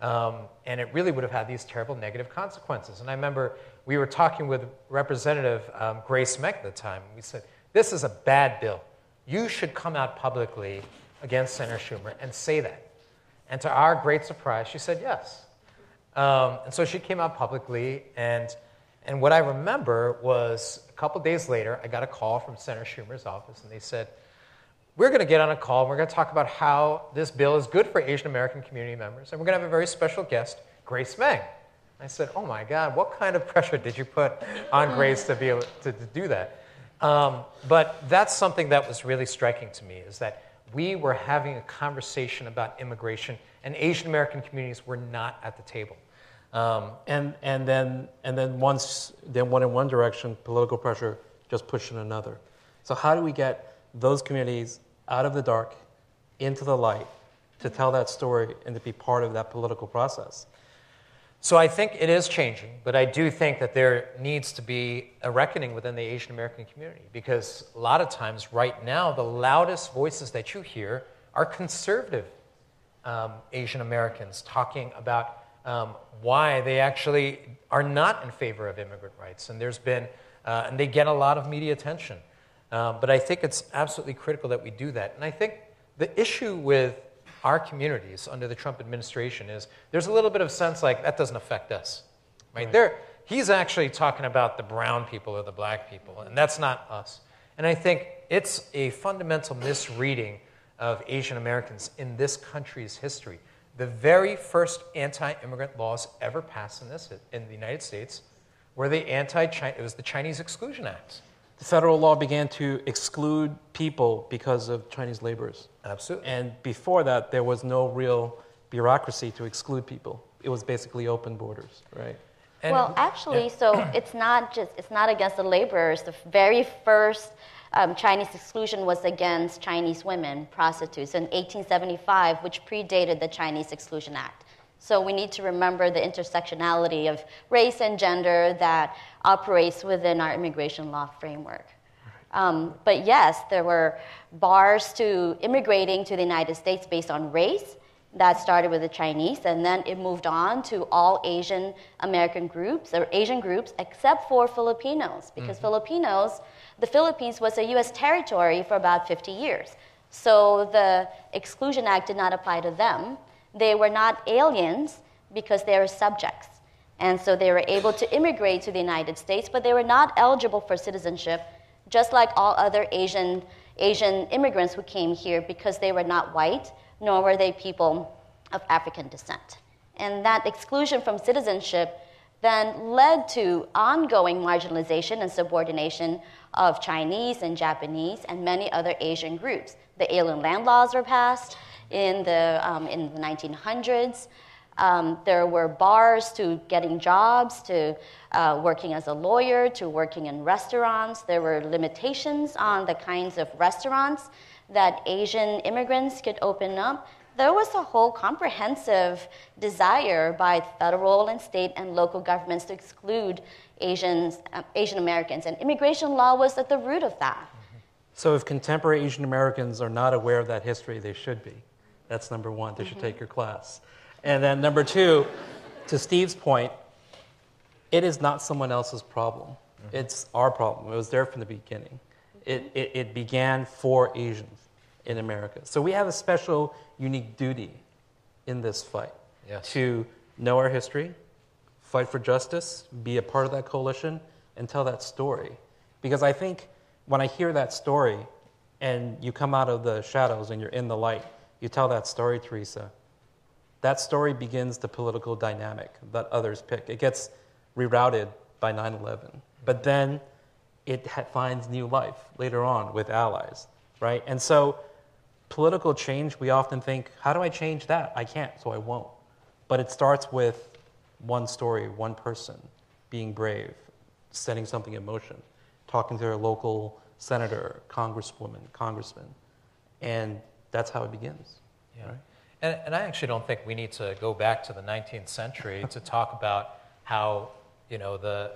Speaker 7: Um, and it really would have had these terrible negative consequences. And I remember we were talking with Representative um, Grace Meng at the time. We said, This is a bad bill. You should come out publicly against Senator Schumer and say that. And to our great surprise, she said yes. Um, and so she came out publicly, and, and what I remember was a couple days later, I got a call from Senator Schumer's office, and they said, We're going to get on a call, and we're going to talk about how this bill is good for Asian American community members, and we're going to have a very special guest, Grace Meng. I said, Oh my God, what kind of pressure did you put on Grace to be able to, to do that? Um, but that's something that was really striking to me is that we were having a conversation about immigration, and Asian American communities were not at the table.
Speaker 5: Um, and, and, then, and then once then went in one direction, political pressure just pushed in another. So how do we get those communities out of the dark into the light to tell that story and to be part of that political process?
Speaker 7: So I think it is changing, but I do think that there needs to be a reckoning within the Asian American community because a lot of times, right now, the loudest voices that you hear are conservative um, Asian Americans talking about um, why they actually are not in favor of immigrant rights. And there's been, uh, and they get a lot of media attention. Um, but I think it's absolutely critical that we do that. And I think the issue with our communities under the Trump administration is there's a little bit of sense like that doesn't affect us. Right? right. There, he's actually talking about the brown people or the black people, and that's not us. And I think it's a fundamental misreading of Asian Americans in this country's history. The very first anti-immigrant laws ever passed in this in the United States were the anti it was the Chinese Exclusion Acts
Speaker 5: the federal law began to exclude people because of Chinese laborers.
Speaker 7: Absolutely.
Speaker 5: And before that, there was no real bureaucracy to exclude people. It was basically open borders, right?
Speaker 6: And well, actually, yeah. so it's not just it's not against the laborers. The very first um, Chinese exclusion was against Chinese women, prostitutes, in 1875, which predated the Chinese Exclusion Act. So we need to remember the intersectionality of race and gender that operates within our immigration law framework. Um, but yes, there were bars to immigrating to the United States based on race. That started with the Chinese, and then it moved on to all Asian American groups or Asian groups, except for Filipinos, because mm-hmm. Filipinos, the Philippines was a U.S. territory for about 50 years. So the Exclusion Act did not apply to them. They were not aliens because they were subjects. And so they were able to immigrate to the United States, but they were not eligible for citizenship, just like all other Asian, Asian immigrants who came here because they were not white, nor were they people of African descent. And that exclusion from citizenship then led to ongoing marginalization and subordination of Chinese and Japanese and many other Asian groups. The alien land laws were passed in the, um, in the 1900s. Um, there were bars to getting jobs, to uh, working as a lawyer, to working in restaurants. There were limitations on the kinds of restaurants that Asian immigrants could open up. There was a whole comprehensive desire by federal and state and local governments to exclude Asians, uh, Asian Americans, and immigration law was at the root of that.
Speaker 5: So, if contemporary Asian Americans are not aware of that history, they should be. That's number one. They mm-hmm. should take your class. And then number two, to Steve's point, it is not someone else's problem. Mm-hmm. It's our problem. It was there from the beginning. It, it, it, began for Asians in America. So we have a special, unique duty in this fight yes. to know our history, fight for justice, be a part of that coalition, and tell that story. Because I think when I hear that story and you come out of the shadows and you're in the light, you tell that story, Tereza, that story begins the political dynamic that others pick. It gets rerouted by 9 11. But then it finds new life later on with allies, right? And so, political change, we often think, how do I change that? I can't, so I won't. But it starts with one story, one person being brave, setting something in motion, talking to their local senator, congresswoman, congressman. And that's how it begins.
Speaker 7: Yeah. Right? And, and I actually don't think we need to go back to the 19th century to talk about how, you know, the,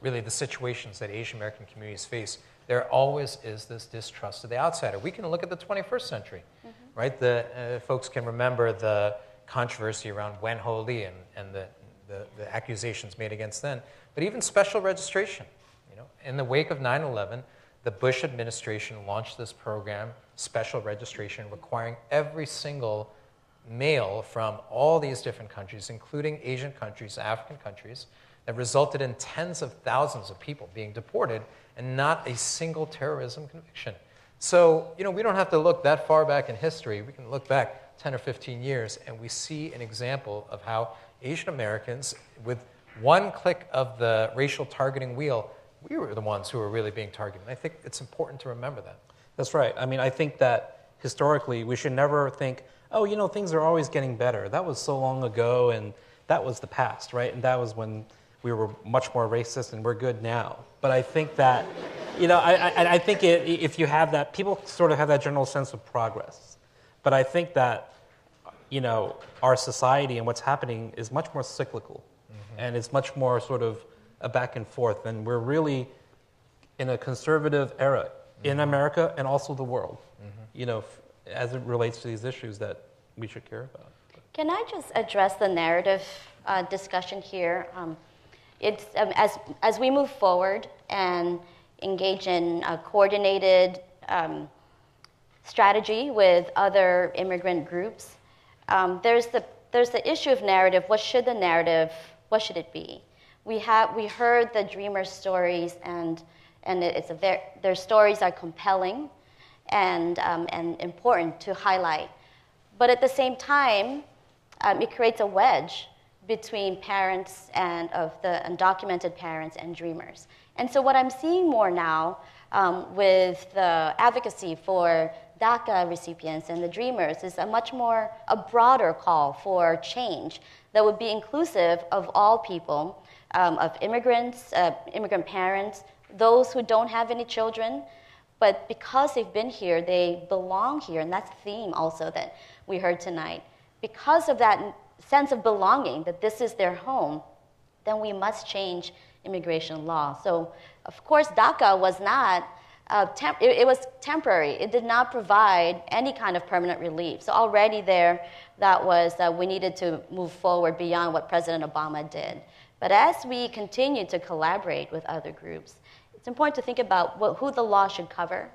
Speaker 7: really the situations that Asian American communities face. There always is this distrust of the outsider. We can look at the 21st century, mm-hmm. right? The, uh, folks can remember the controversy around Wen Ho Lee and, and the, the, the accusations made against them. But even special registration, you know, in the wake of 9 11, the Bush administration launched this program, special registration, requiring every single male from all these different countries, including Asian countries, African countries, that resulted in tens of thousands of people being deported and not a single terrorism conviction. So, you know, we don't have to look that far back in history. We can look back 10 or 15 years and we see an example of how Asian Americans, with one click of the racial targeting wheel, we were the ones who were really being targeted. And I think it's important to remember that.
Speaker 5: That's right. I mean, I think that historically we should never think, oh, you know, things are always getting better. That was so long ago, and that was the past, right? And that was when we were much more racist, and we're good now. But I think that, you know, I, I, I think it, if you have that, people sort of have that general sense of progress. But I think that, you know, our society and what's happening is much more cyclical, mm-hmm. and it's much more sort of a back and forth. And we're really in a conservative era mm-hmm. in America and also the world. Mm-hmm. You know, as it relates to these issues that we should care about.
Speaker 6: Can I just address the narrative uh, discussion here? Um, it's, um, as, as we move forward and engage in a coordinated um, strategy with other immigrant groups, um, there's, the, there's the issue of narrative. What should the narrative, what should it be? We, have, we heard the dreamer stories, and, and it's a very, their stories are compelling and, um, and important to highlight. But at the same time, um, it creates a wedge between parents and of the undocumented parents and dreamers. And so what I'm seeing more now um, with the advocacy for DACA recipients and the dreamers is a much more, a broader call for change that would be inclusive of all people, um, of immigrants, uh, immigrant parents, those who don't have any children, but because they've been here, they belong here, and that's the theme also that we heard tonight. Because of that sense of belonging, that this is their home, then we must change immigration law. So, of course, DACA was not uh, temp- it, it, was temporary. It did not provide any kind of permanent relief. So already there, that was that we needed to move forward beyond what President Obama did. But as we continue to collaborate with other groups, it's important to think about what, who the law should cover.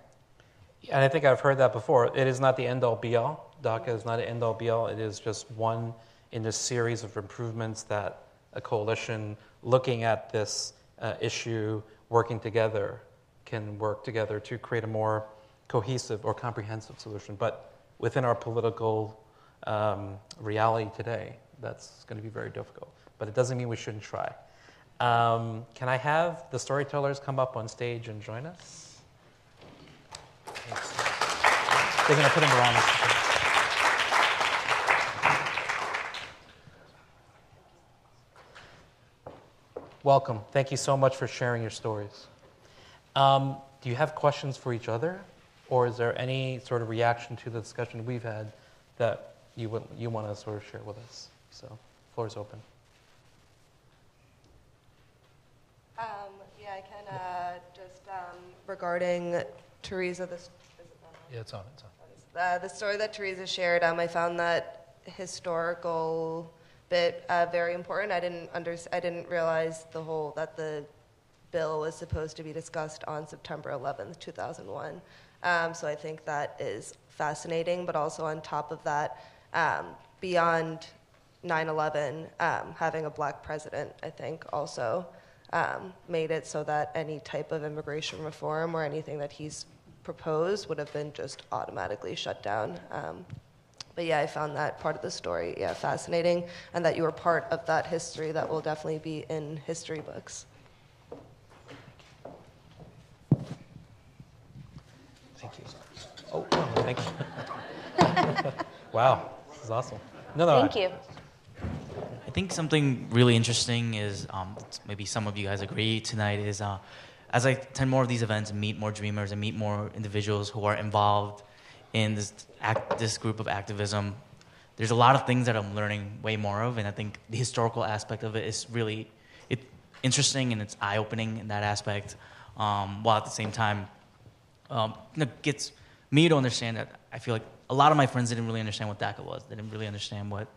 Speaker 5: And I think I've heard that before. It is not the end all be all. DACA is not an end all be all. It is just one in a series of improvements that a coalition looking at this uh, issue, working together, can work together to create a more cohesive or comprehensive solution. But within our political um, reality today, that's going to be very difficult. But it doesn't mean we shouldn't try. Um, can I have the storytellers come up on stage and join us? Thanks. They're going to put them around. Welcome. Thank you so much for sharing your stories. Um, do you have questions for each other? Or is there any sort of reaction to the discussion we've had that you, would, you want to sort of share with us? So, floor is open.
Speaker 3: Um, yeah, I can uh, just um, regarding Tereza. This,
Speaker 7: yeah, it's on. It's on.
Speaker 3: Uh, the story that Tereza shared, um, I found that historical bit uh, very important. I didn't under, I didn't realize the whole that the bill was supposed to be discussed on September 11th, 2001. Um, so I think that is fascinating, but also on top of that, um, beyond 9 11, um, having a black president, I think, also um, made it so that any type of immigration reform or anything that he's proposed would have been just automatically shut down. Um, but yeah, I found that part of the story, yeah, fascinating, and that you were part of that history that will definitely be in history books.
Speaker 5: Thank you. Oh, thank you. (laughs) wow, this is awesome.
Speaker 6: No, no. Thank I, you.
Speaker 1: I think something really interesting is um, maybe some of you guys agree tonight is uh, as I attend more of these events and meet more dreamers and meet more individuals who are involved in this act, this group of activism, there's a lot of things that I'm learning way more of, and I think the historical aspect of it is really it, interesting and it's eye opening in that aspect. Um, while at the same time, um, know, gets me to understand that I feel like a lot of my friends didn't really understand what DACA was. They didn't really understand what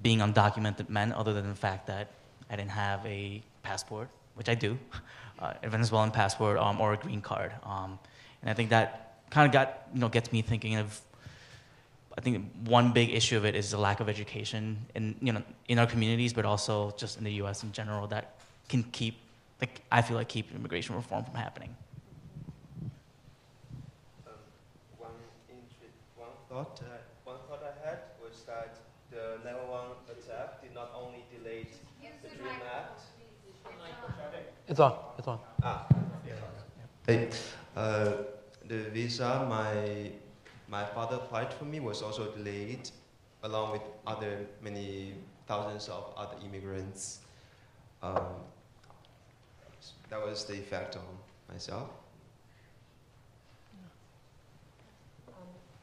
Speaker 1: being undocumented meant, other than the fact that I didn't have a passport, which I do, (laughs) uh, a Venezuelan passport um, or a green card. Um, and I think that kind of got you know gets me thinking of. I think one big issue of it is the lack of education in you know in our communities, but also just in the U.S. in general that can keep like I feel like keep immigration reform from happening.
Speaker 2: thought, uh, one thought I had was that the 911 attack did not only delay the DREAM Act.
Speaker 5: It's on. It's on.
Speaker 2: Ah. Hey, uh, the visa my my father applied for me was also delayed, along with other many thousands of other immigrants. Um, that was the effect on myself.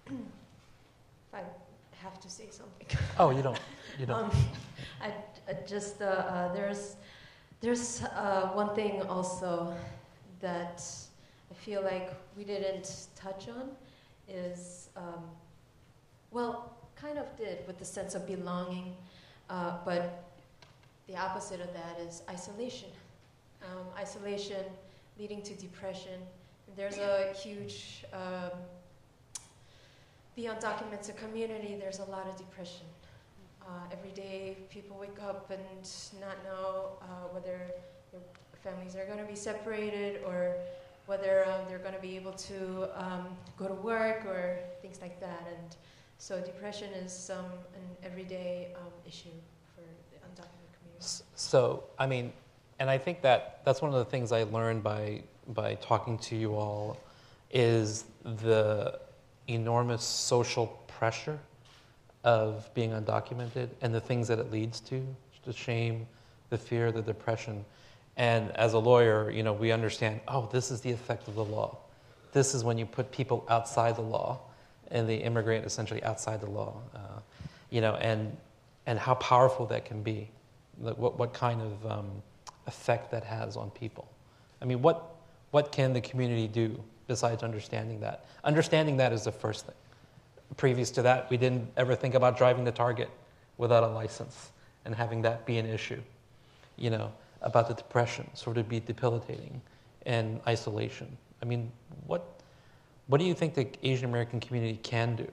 Speaker 4: Um, (clears throat) I have to say something.
Speaker 5: Oh, you don't. You don't. (laughs) Um,
Speaker 4: I, I just uh, uh, there's there's uh, one thing also that I feel like we didn't touch on is um, well, kind of did with the sense of belonging, uh, but the opposite of that is isolation. Um, isolation leading to depression. There's a huge um, the undocumented community, there's a lot of depression. Uh, every day, people wake up and not know uh, whether their families are going to be separated or whether um, they're going to be able to um, go to work or things like that. And so, depression is um, an everyday um, issue for the undocumented community.
Speaker 5: So, I mean, and I think that that's one of the things I learned by by talking to you all is the enormous social pressure of being undocumented and the things that it leads to the shame, the fear, the depression. And as a lawyer, you know, we understand, oh, this is the effect of the law. This is when you put people outside the law and they immigrate essentially outside the law. Uh, you know, and, and how powerful that can be, like what, what kind of um, effect that has on people. I mean, what, What can the community do besides understanding that? Understanding that is the first thing. Previous to that, we didn't ever think about driving to Target without a license and having that be an issue. You know, about the depression, sort of be debilitating and isolation. I mean, what, what do you think the Asian American community can do?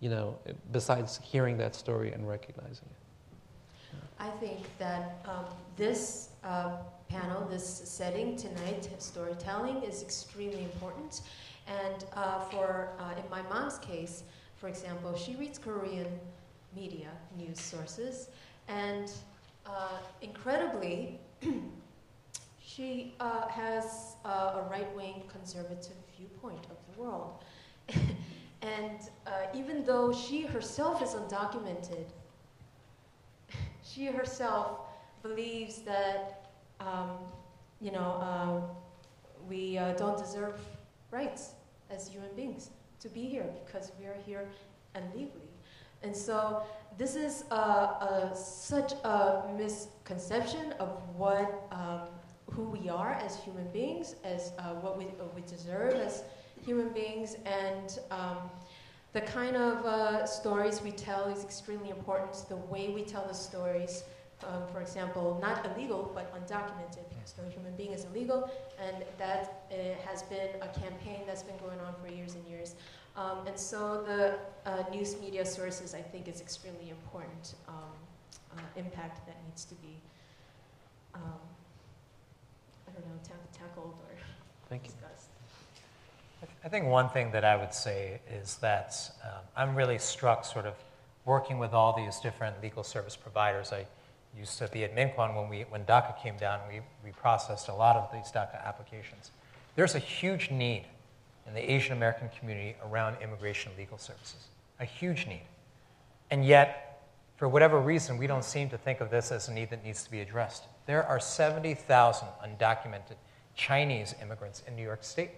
Speaker 5: You know, besides hearing that story and recognizing it.
Speaker 4: I think that um, this uh, panel, this setting tonight, storytelling, is extremely important. And uh, for, uh, in my mom's case, for example, she reads Korean media news sources, and uh, incredibly, (clears throat) she uh, has uh, a right wing conservative viewpoint of the world. (laughs) and uh, even though she herself is undocumented, (laughs) she herself believes that, um, you know, uh, we uh, don't deserve rights as human beings to be here because we are here illegally. And so this is a, such a misconception of what um, who we are as human beings, as uh, what we, uh, we deserve as human beings, and um, the kind of uh, stories we tell is extremely important. The way we tell the stories, um, for example, not illegal but undocumented, because the human being is illegal, and that uh, has been a campaign that's been going on for years and years. Um, and so the uh, news media sources, I think, is extremely important um, uh, impact that needs to be, um, I don't know, ta- tackled or
Speaker 5: Thank you.
Speaker 4: discussed.
Speaker 7: I think one thing that I would say is that um, I'm really struck sort of working with all these different legal service providers. I used to be at MinKwon when, we, when DACA came down, we, we processed a lot of these DACA applications. There's a huge need in the Asian American community around immigration legal services, a huge need. And yet, for whatever reason, we don't seem to think of this as a need that needs to be addressed. There are 70,000 undocumented Chinese immigrants in New York State.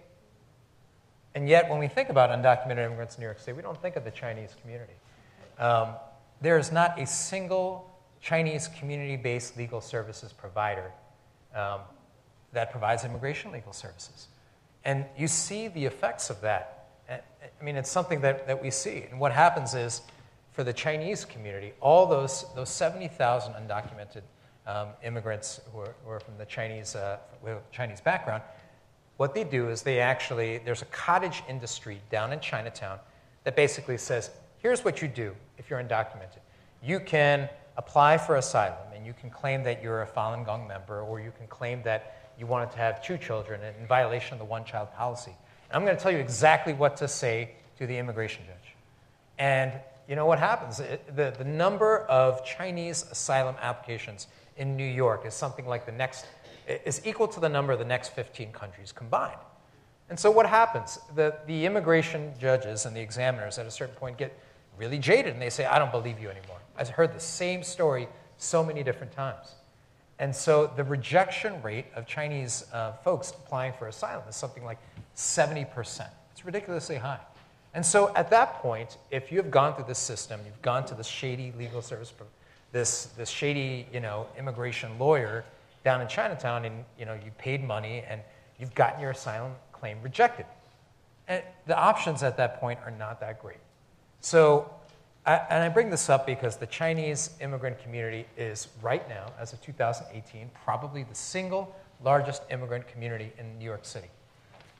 Speaker 7: And yet, when we think about undocumented immigrants in New York State, we don't think of the Chinese community. Um, there is not a single Chinese community based legal services provider um, that provides immigration legal services. And you see the effects of that. I mean, it's something that, that we see. And what happens is, for the Chinese community, all those, those 70,000 undocumented um, immigrants who are, who are, from the Chinese, uh, Chinese background, what they do is they actually, there's a cottage industry down in Chinatown that basically says, here's what you do if you're undocumented. You can apply for asylum and you can claim that you're a Falun Gong member or you can claim that you wanted to have two children in violation of the one child policy. And I'm going to tell you exactly what to say to the immigration judge. And you know what happens? It, the, the number of Chinese asylum applications in New York is something like the next, is equal to the number of the next 15 countries combined. And so what happens? The, the immigration judges and the examiners at a certain point get really jaded and they say, I don't believe you anymore. I've heard the same story so many different times. And so the rejection rate of Chinese uh, folks applying for asylum is something like 70%. It's ridiculously high. And so at that point, if you have gone through this system, you've gone to this shady legal service, this, this shady you know, immigration lawyer down in Chinatown, and you, know, you paid money and you've gotten your asylum claim rejected. And the options at that point are not that great. So I, and I bring this up because the Chinese immigrant community is right now, as of 2018, probably the single largest immigrant community in New York City.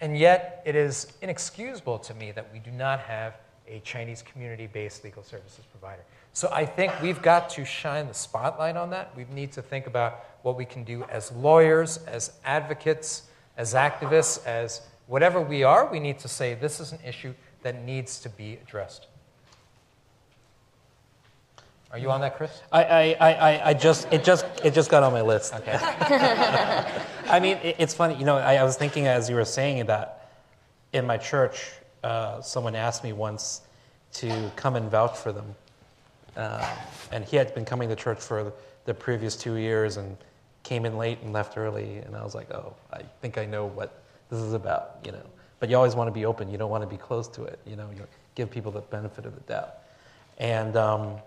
Speaker 7: And yet, it is inexcusable to me that we do not have a Chinese community based legal services provider. So I think we've got to shine the spotlight on that. We need to think about what we can do as lawyers, as advocates, as activists, as whatever we are. We need to say this is an issue that needs to be addressed. Are you on that, Chris?
Speaker 5: I, I, I, I just, it just, it just got on my list. Okay. (laughs) I mean, it, it's funny, you know, I, I, was thinking as you were saying that in my church, uh, someone asked me once to come and vouch for them. Uh, and he had been coming to church for the previous two years and came in late and left early. And I was like, oh, I think I know what this is about, you know. But you always want to be open. You don't want to be close to it, you know. You give people the benefit of the doubt. And, um,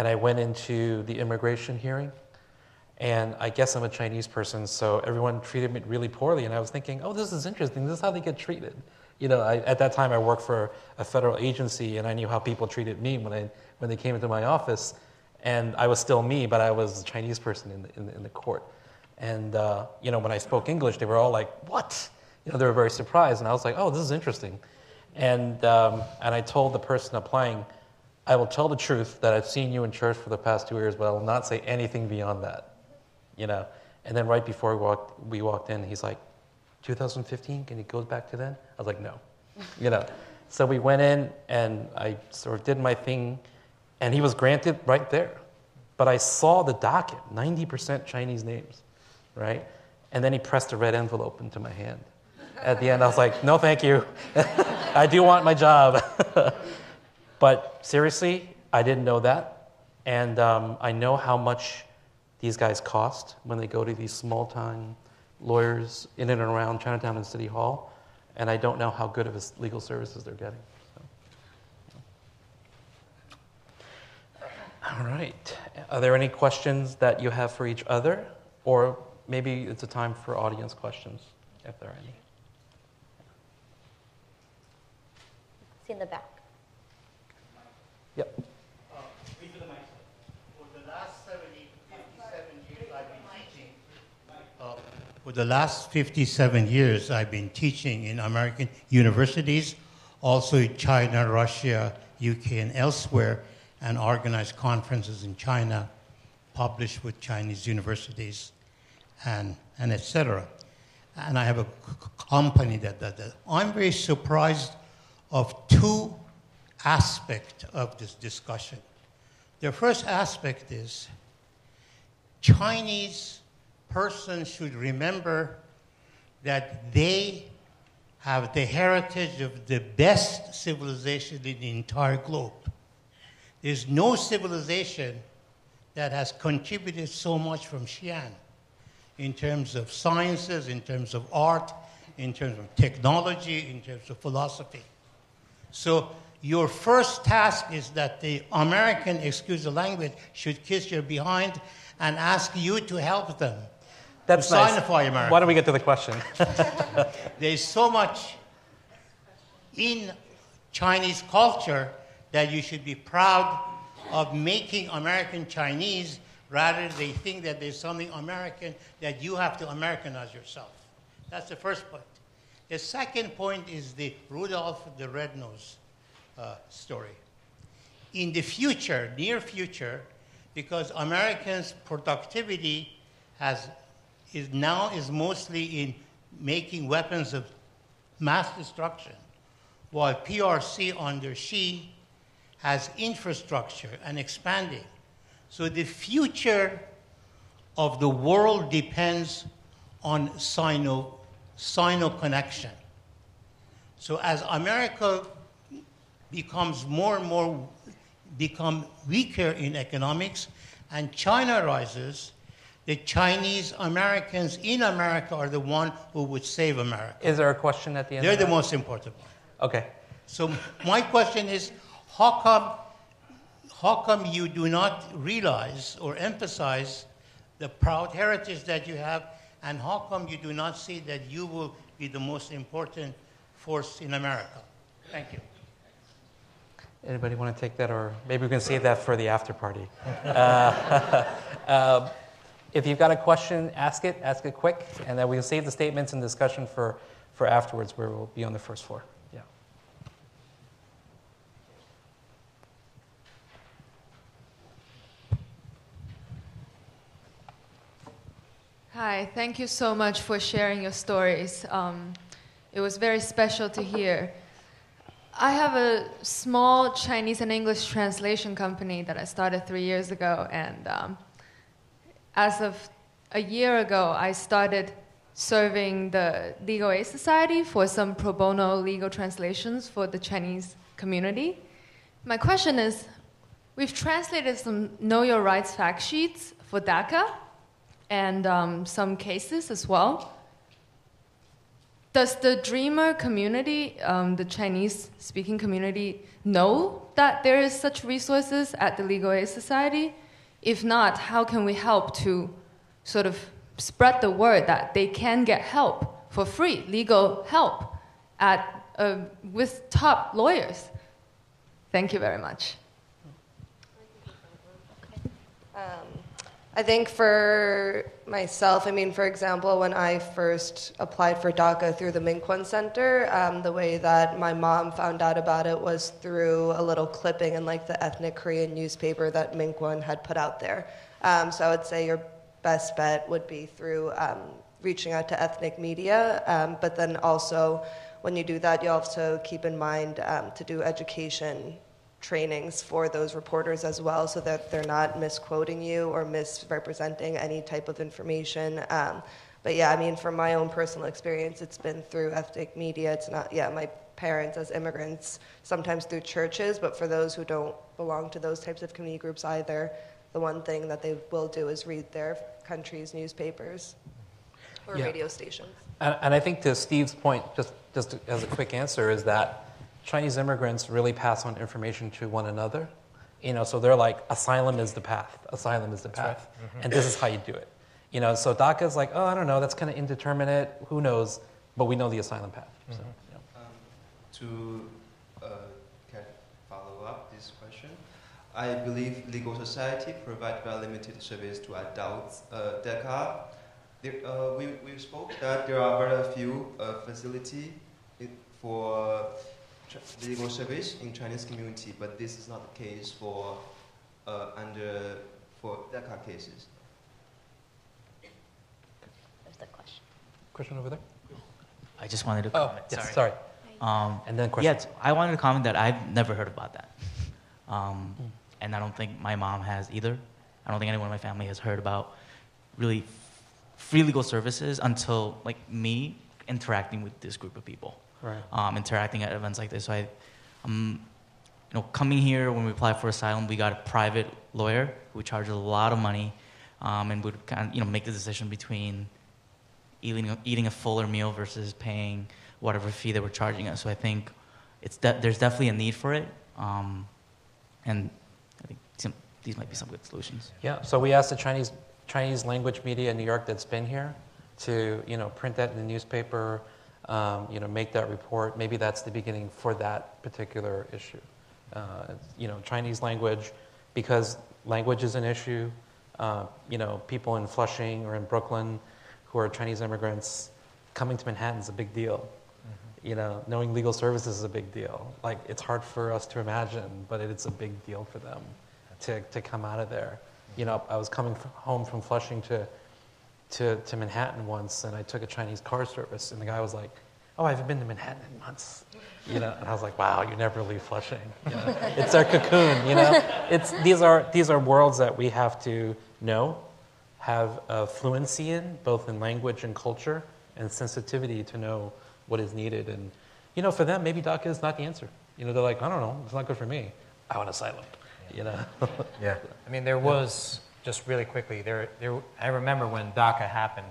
Speaker 5: and I went into the immigration hearing, And I guess I'm a Chinese person, so everyone treated me really poorly. And I was thinking, oh, this is interesting. This is how they get treated. You know, I, at that time I worked for a federal agency, and I knew how people treated me when, I, when they came into my office. And I was still me, but I was a Chinese person in the, in the, in the court. And, uh, you know, when I spoke English, they were all like, what? You know, they were very surprised. And I was like, oh, this is interesting. And, um, and I told the person applying, I will tell the truth that I've seen you in church for the past two years, but I will not say anything beyond that you know. And then right before we walked, we walked in, he's like, 2015, can you go back to then? I was like, no, you know. So we went in and I sort of did my thing, and he was granted right there. But I saw the docket, 90% Chinese names, right? And then he pressed a red envelope into my hand. At the end, I was like, no, thank you. (laughs) I do want my job. (laughs) but seriously, I didn't know that. And um, I know how much these guys cost when they go to these small time lawyers in and around Chinatown and City Hall, and I don't know how good of a legal services they're getting. So. All right. Are there any questions that you have for each other? Or maybe it's a time for audience questions, if there are any.
Speaker 6: See in the back.
Speaker 5: Yep.
Speaker 8: For the last 57 years, I've been teaching in American universities, also in China, Russia, UK, and elsewhere, and organized conferences in China, published with Chinese universities, and, and etc. And I have a company that does that. I'm very surprised of two aspects of this discussion. The first aspect is Chinese person should remember that they have the heritage of the best civilization in the entire globe. There's no civilization that has contributed so much from Xi'an in terms of sciences, in terms of art, in terms of technology, in terms of philosophy. So your first task is that the American, excuse the language, should kiss your behind and ask you to help them
Speaker 5: that's nice.
Speaker 8: signify America.
Speaker 5: Why don't we get to the question? (laughs)
Speaker 8: There's so much in Chinese culture that you should be proud of making American Chinese rather they think that there's something American that you have to Americanize yourself. That's the first point. The second point is the Rudolph the Red-Nosed uh, story. In the future, near future, because Americans' productivity has is now is mostly in making weapons of mass destruction, while PRC under Xi has infrastructure and expanding. So the future of the world depends on Sino, Sino connection. So as America becomes more and more become weaker in economics and China rises, the Chinese Americans in America are the one who would save America.
Speaker 5: Is there a question at the end?
Speaker 8: They're the most important one.
Speaker 5: Okay.
Speaker 8: So my question is, how come, how come you do not realize or emphasize the proud heritage that you have, and how come you do not see that you will be the most important force in America? Thank you.
Speaker 5: Anybody want to take that, or maybe we can save that for the after party? (laughs) uh, (laughs) uh, if you've got a question, ask it, ask it quick, and then we'll save the statements and discussion for, for afterwards where we'll be on the first floor. Yeah.
Speaker 9: Hi, thank you so much for sharing your stories. Um, it was very special to hear. I have a small Chinese and English translation company that I started three years ago, and um, as of a year ago, I started serving the Legal Aid Society for some pro bono legal translations for the Chinese community. My question is we've translated some Know Your Rights fact sheets for DACA and um, some cases as well. Does the Dreamer community, um, the Chinese speaking community, know that there is such resources at the Legal Aid Society? If not, how can we help to sort of spread the word that they can get help for free, legal help, at, uh, with top lawyers. Thank you very much.
Speaker 3: I think for myself, I mean, for example, when I first applied for DACA through the MinKwon Center, um, the way that my mom found out about it was through a little clipping in like the ethnic Korean newspaper that MinKwon had put out there. Um, so I would say your best bet would be through um, reaching out to ethnic media, um, but then also when you do that, you also keep in mind um, to do education trainings for those reporters as well so that they're not misquoting you or misrepresenting any type of information. Um, but yeah, I mean, from my own personal experience, it's been through ethnic media. It's not, yeah, my parents as immigrants, sometimes through churches, but for those who don't belong to those types of community groups either, the one thing that they will do is read their country's newspapers or
Speaker 5: Yeah.
Speaker 3: radio stations.
Speaker 5: And, and I think to Steve's point, just, just as a quick answer, is that Chinese immigrants really pass on information to one another. You know, so they're like, asylum is the path. Asylum is the path. And this is how you do it. You know, so DACA is like, oh, I don't know, that's kind of indeterminate. Who knows? But we know the asylum path. So, you know.
Speaker 2: Um, to uh, can follow up this question, I believe legal society provide very limited service to adults. Uh, DACA, there, uh, we, we spoke that there are very few uh, facility i- for ch- legal service in Chinese community, but this is not the case for uh, under for DACA cases.
Speaker 6: There's the question.
Speaker 5: Question over there?
Speaker 1: I just wanted to
Speaker 5: Oh,
Speaker 1: comment.
Speaker 5: yes, sorry.
Speaker 1: Um,
Speaker 5: And then question.
Speaker 1: yeah, it's- I wanted to comment that I've never heard about that. (laughs) Um, And I don't think my mom has either. I don't think anyone in my family has heard about really free legal services until like me interacting with this group of people,
Speaker 5: Right.
Speaker 1: um, interacting at events like this. So I, um, you know, coming here when we applied for asylum, we got a private lawyer who charged a lot of money, um, and would kind of you know make the decision between eating eating a fuller meal versus paying whatever fee they were charging us. So I think it's de- there's definitely a need for it, um, and I think some, these might be some good solutions.
Speaker 5: Yeah, so we asked the Chinese, Chinese language media in New York that's been here to, you know, print that in the newspaper, um, you know, make that report. Maybe that's the beginning for that particular issue. Uh, you know, Chinese language, because language is an issue. Uh, you know, people in Flushing or in Brooklyn who are Chinese immigrants coming to Manhattan is a big deal. You know, knowing legal services is a big deal. Like, it's hard for us to imagine, but it's a big deal for them to, to come out of there. You know, I was coming f- home from Flushing to, to, to Manhattan once, and I took a Chinese car service, and the guy was like, "Oh, I haven't been to Manhattan in months." You know, and I was like, "Wow, you never leave Flushing." You know? it's our cocoon. You know, it's these are these are worlds that we have to know, have uh, fluency in, both in language and culture, and sensitivity to know what is needed. And you know, for them, maybe DACA is not the answer. You know, they're like, "I don't know, it's not good for me. I want asylum." You know.
Speaker 7: Yeah. I mean, there was, just really quickly, there, there, I remember when DACA happened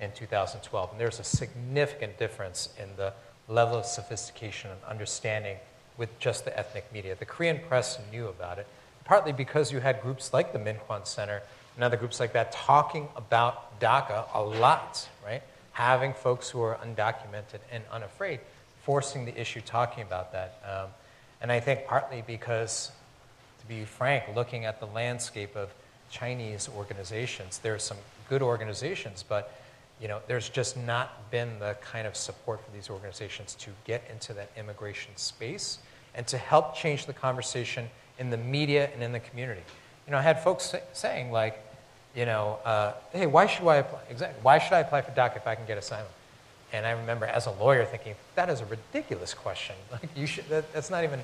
Speaker 7: in 2012, and there's a significant difference in the level of sophistication and understanding with just the ethnic media. The Korean press knew about it, partly because you had groups like the MinKwon Center and other groups like that talking about DACA a lot, right? Having folks who are undocumented and unafraid, forcing the issue, talking about that. Um, and I think partly because to be frank, looking at the landscape of Chinese organizations, there are some good organizations, but you know, there's just not been the kind of support for these organizations to get into that immigration space and to help change the conversation in the media and in the community. You know, I had folks say, saying like, you know, uh, hey, why should I apply? Exactly, why should I apply for DACA if I can get asylum? And I remember as a lawyer thinking, that is a ridiculous question. (laughs) Like, you should, that, that's not even,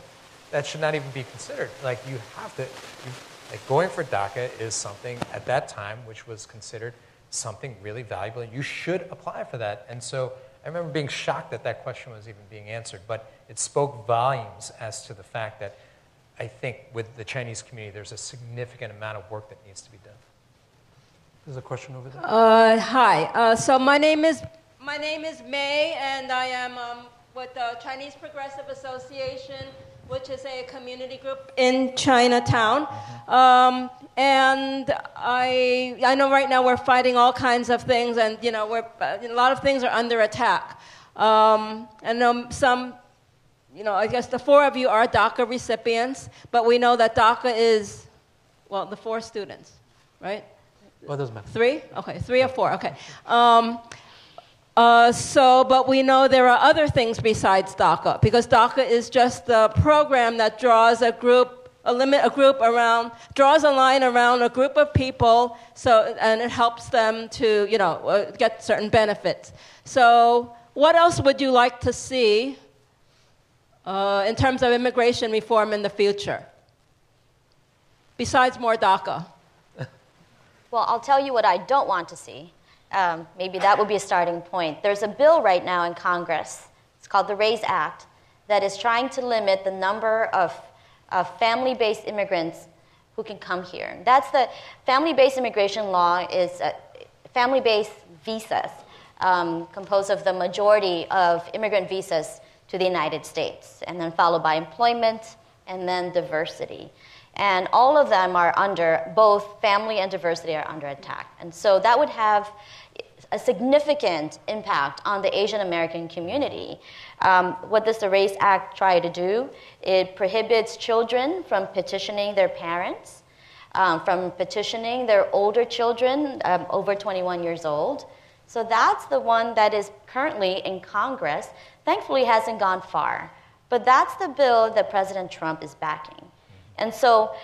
Speaker 7: that should not even be considered. Like, you have to, you, like, going for DACA is something at that time which was considered something really valuable. And you should apply for that. And so I remember being shocked that that question was even being answered, but it spoke volumes as to the fact that I think with the Chinese community, there's a significant amount of work that needs to be done.
Speaker 5: There's a question over there.
Speaker 10: Uh, hi. Uh, so my name is my name is May, and I am um, with the Chinese Progressive Association, which is a community group in Chinatown. Um, and I, I know right now we're fighting all kinds of things, and you know, we're, a lot of things are under attack. Um, and um, some, you know, I guess the four of you are DACA recipients, but we know that DACA is, well, the four students, right?
Speaker 5: Well, doesn't matter.
Speaker 10: Three? Okay, three or four, okay. Um, uh, so, but we know there are other things besides DACA, because DACA is just the program that draws a group, a limit, a group around, draws a line around a group of people, so, and it helps them to, you know, uh, get certain benefits. So, what else would you like to see uh, in terms of immigration reform in the future? Besides more DACA? (laughs)
Speaker 6: Well, I'll tell you what I don't want to see. Um, maybe that would be a starting point. There's a bill right now in Congress. It's called the RAISE Act that is trying to limit the number of, of family based immigrants who can come here. That's the family based immigration law is uh, family based visas, um, composed of the majority of immigrant visas to the United States, and then followed by employment and then diversity. And all of them are under, both family and diversity are under attack. And so that would have a significant impact on the Asian American community. Um, what does the RAISE Act try to do? It prohibits children from petitioning their parents, um, from petitioning their older children um, over 21 years old. So that's the one that is currently in Congress. Thankfully, hasn't gone far. But that's the bill that President Trump is backing. And so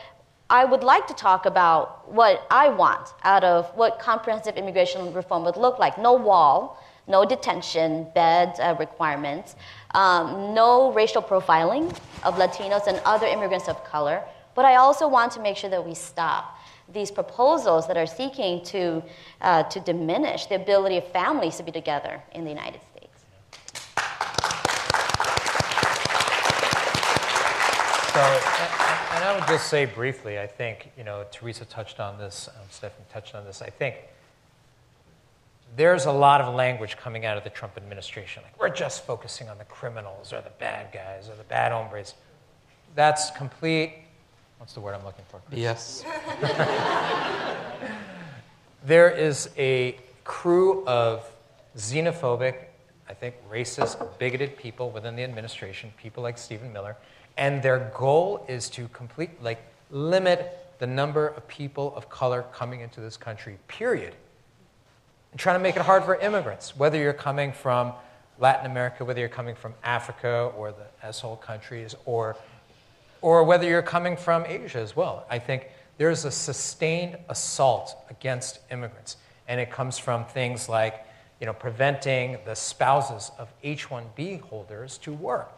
Speaker 6: I would like to talk about what I want out of what comprehensive immigration reform would look like. No wall, no detention bed uh, requirements, um, no racial profiling of Latinos and other immigrants of color. But I also want to make sure that we stop these proposals that are seeking to, uh, to diminish the ability of families to be together in the United States.
Speaker 7: So, and I would just say briefly, I think, you know, Tereza touched on this, um, Stephanie touched on this. I think there's a lot of language coming out of the Trump administration. Like, we're just focusing on the criminals or the bad guys or the bad hombres. That's complete, what's the word I'm looking for?
Speaker 5: Yes. (laughs)
Speaker 7: there is a crew of xenophobic, I think racist, bigoted people within the administration, people like Stephen Miller, and their goal is to complete, like, limit the number of people of color coming into this country, period. And trying to make it hard for immigrants, whether you're coming from Latin America, whether you're coming from Africa or the asshole countries, or, or whether you're coming from Asia as well. I think there's a sustained assault against immigrants. And it comes from things like you know, preventing the spouses of H 1B holders to work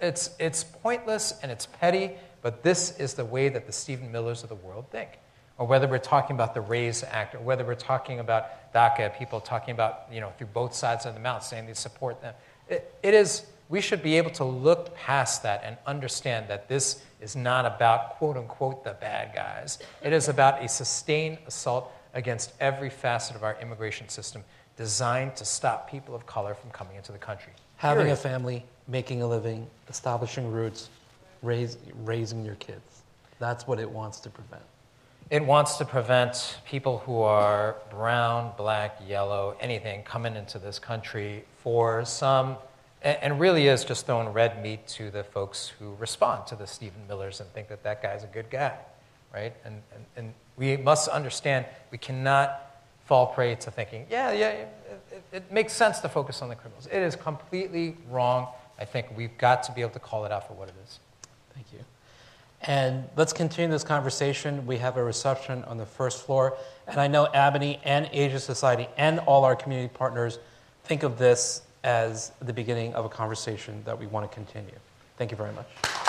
Speaker 7: it's, it's pointless and it's petty, but this is the way that the Stephen Millers of the world think. Or whether we're talking about the RAISE Act, or whether we're talking about DACA, people talking about, you know, through both sides of the mouth saying they support them. It, it is, we should be able to look past that and understand that this is not about, quote unquote, the bad guys. It is about a sustained assault against every facet of our immigration system designed to stop people of color from coming into the country.
Speaker 5: Having Period. a family, making a living, establishing roots, raise, raising your kids. That's what it wants to prevent.
Speaker 7: It wants to prevent people who are brown, black, yellow, anything coming into this country for some, and really is just throwing red meat to the folks who respond to the Stephen Millers and think that that guy's a good guy, right? And, and, and we must understand we cannot fall prey to thinking, yeah, yeah, it, it, it makes sense to focus on the criminals. It is completely wrong I think we've got to be able to call it out for what it is.
Speaker 5: Thank you. And let's continue this conversation. We have a reception on the first floor. And I know AABANY and Asia Society and all our community partners think of this as the beginning of a conversation that we want to continue. Thank you very much.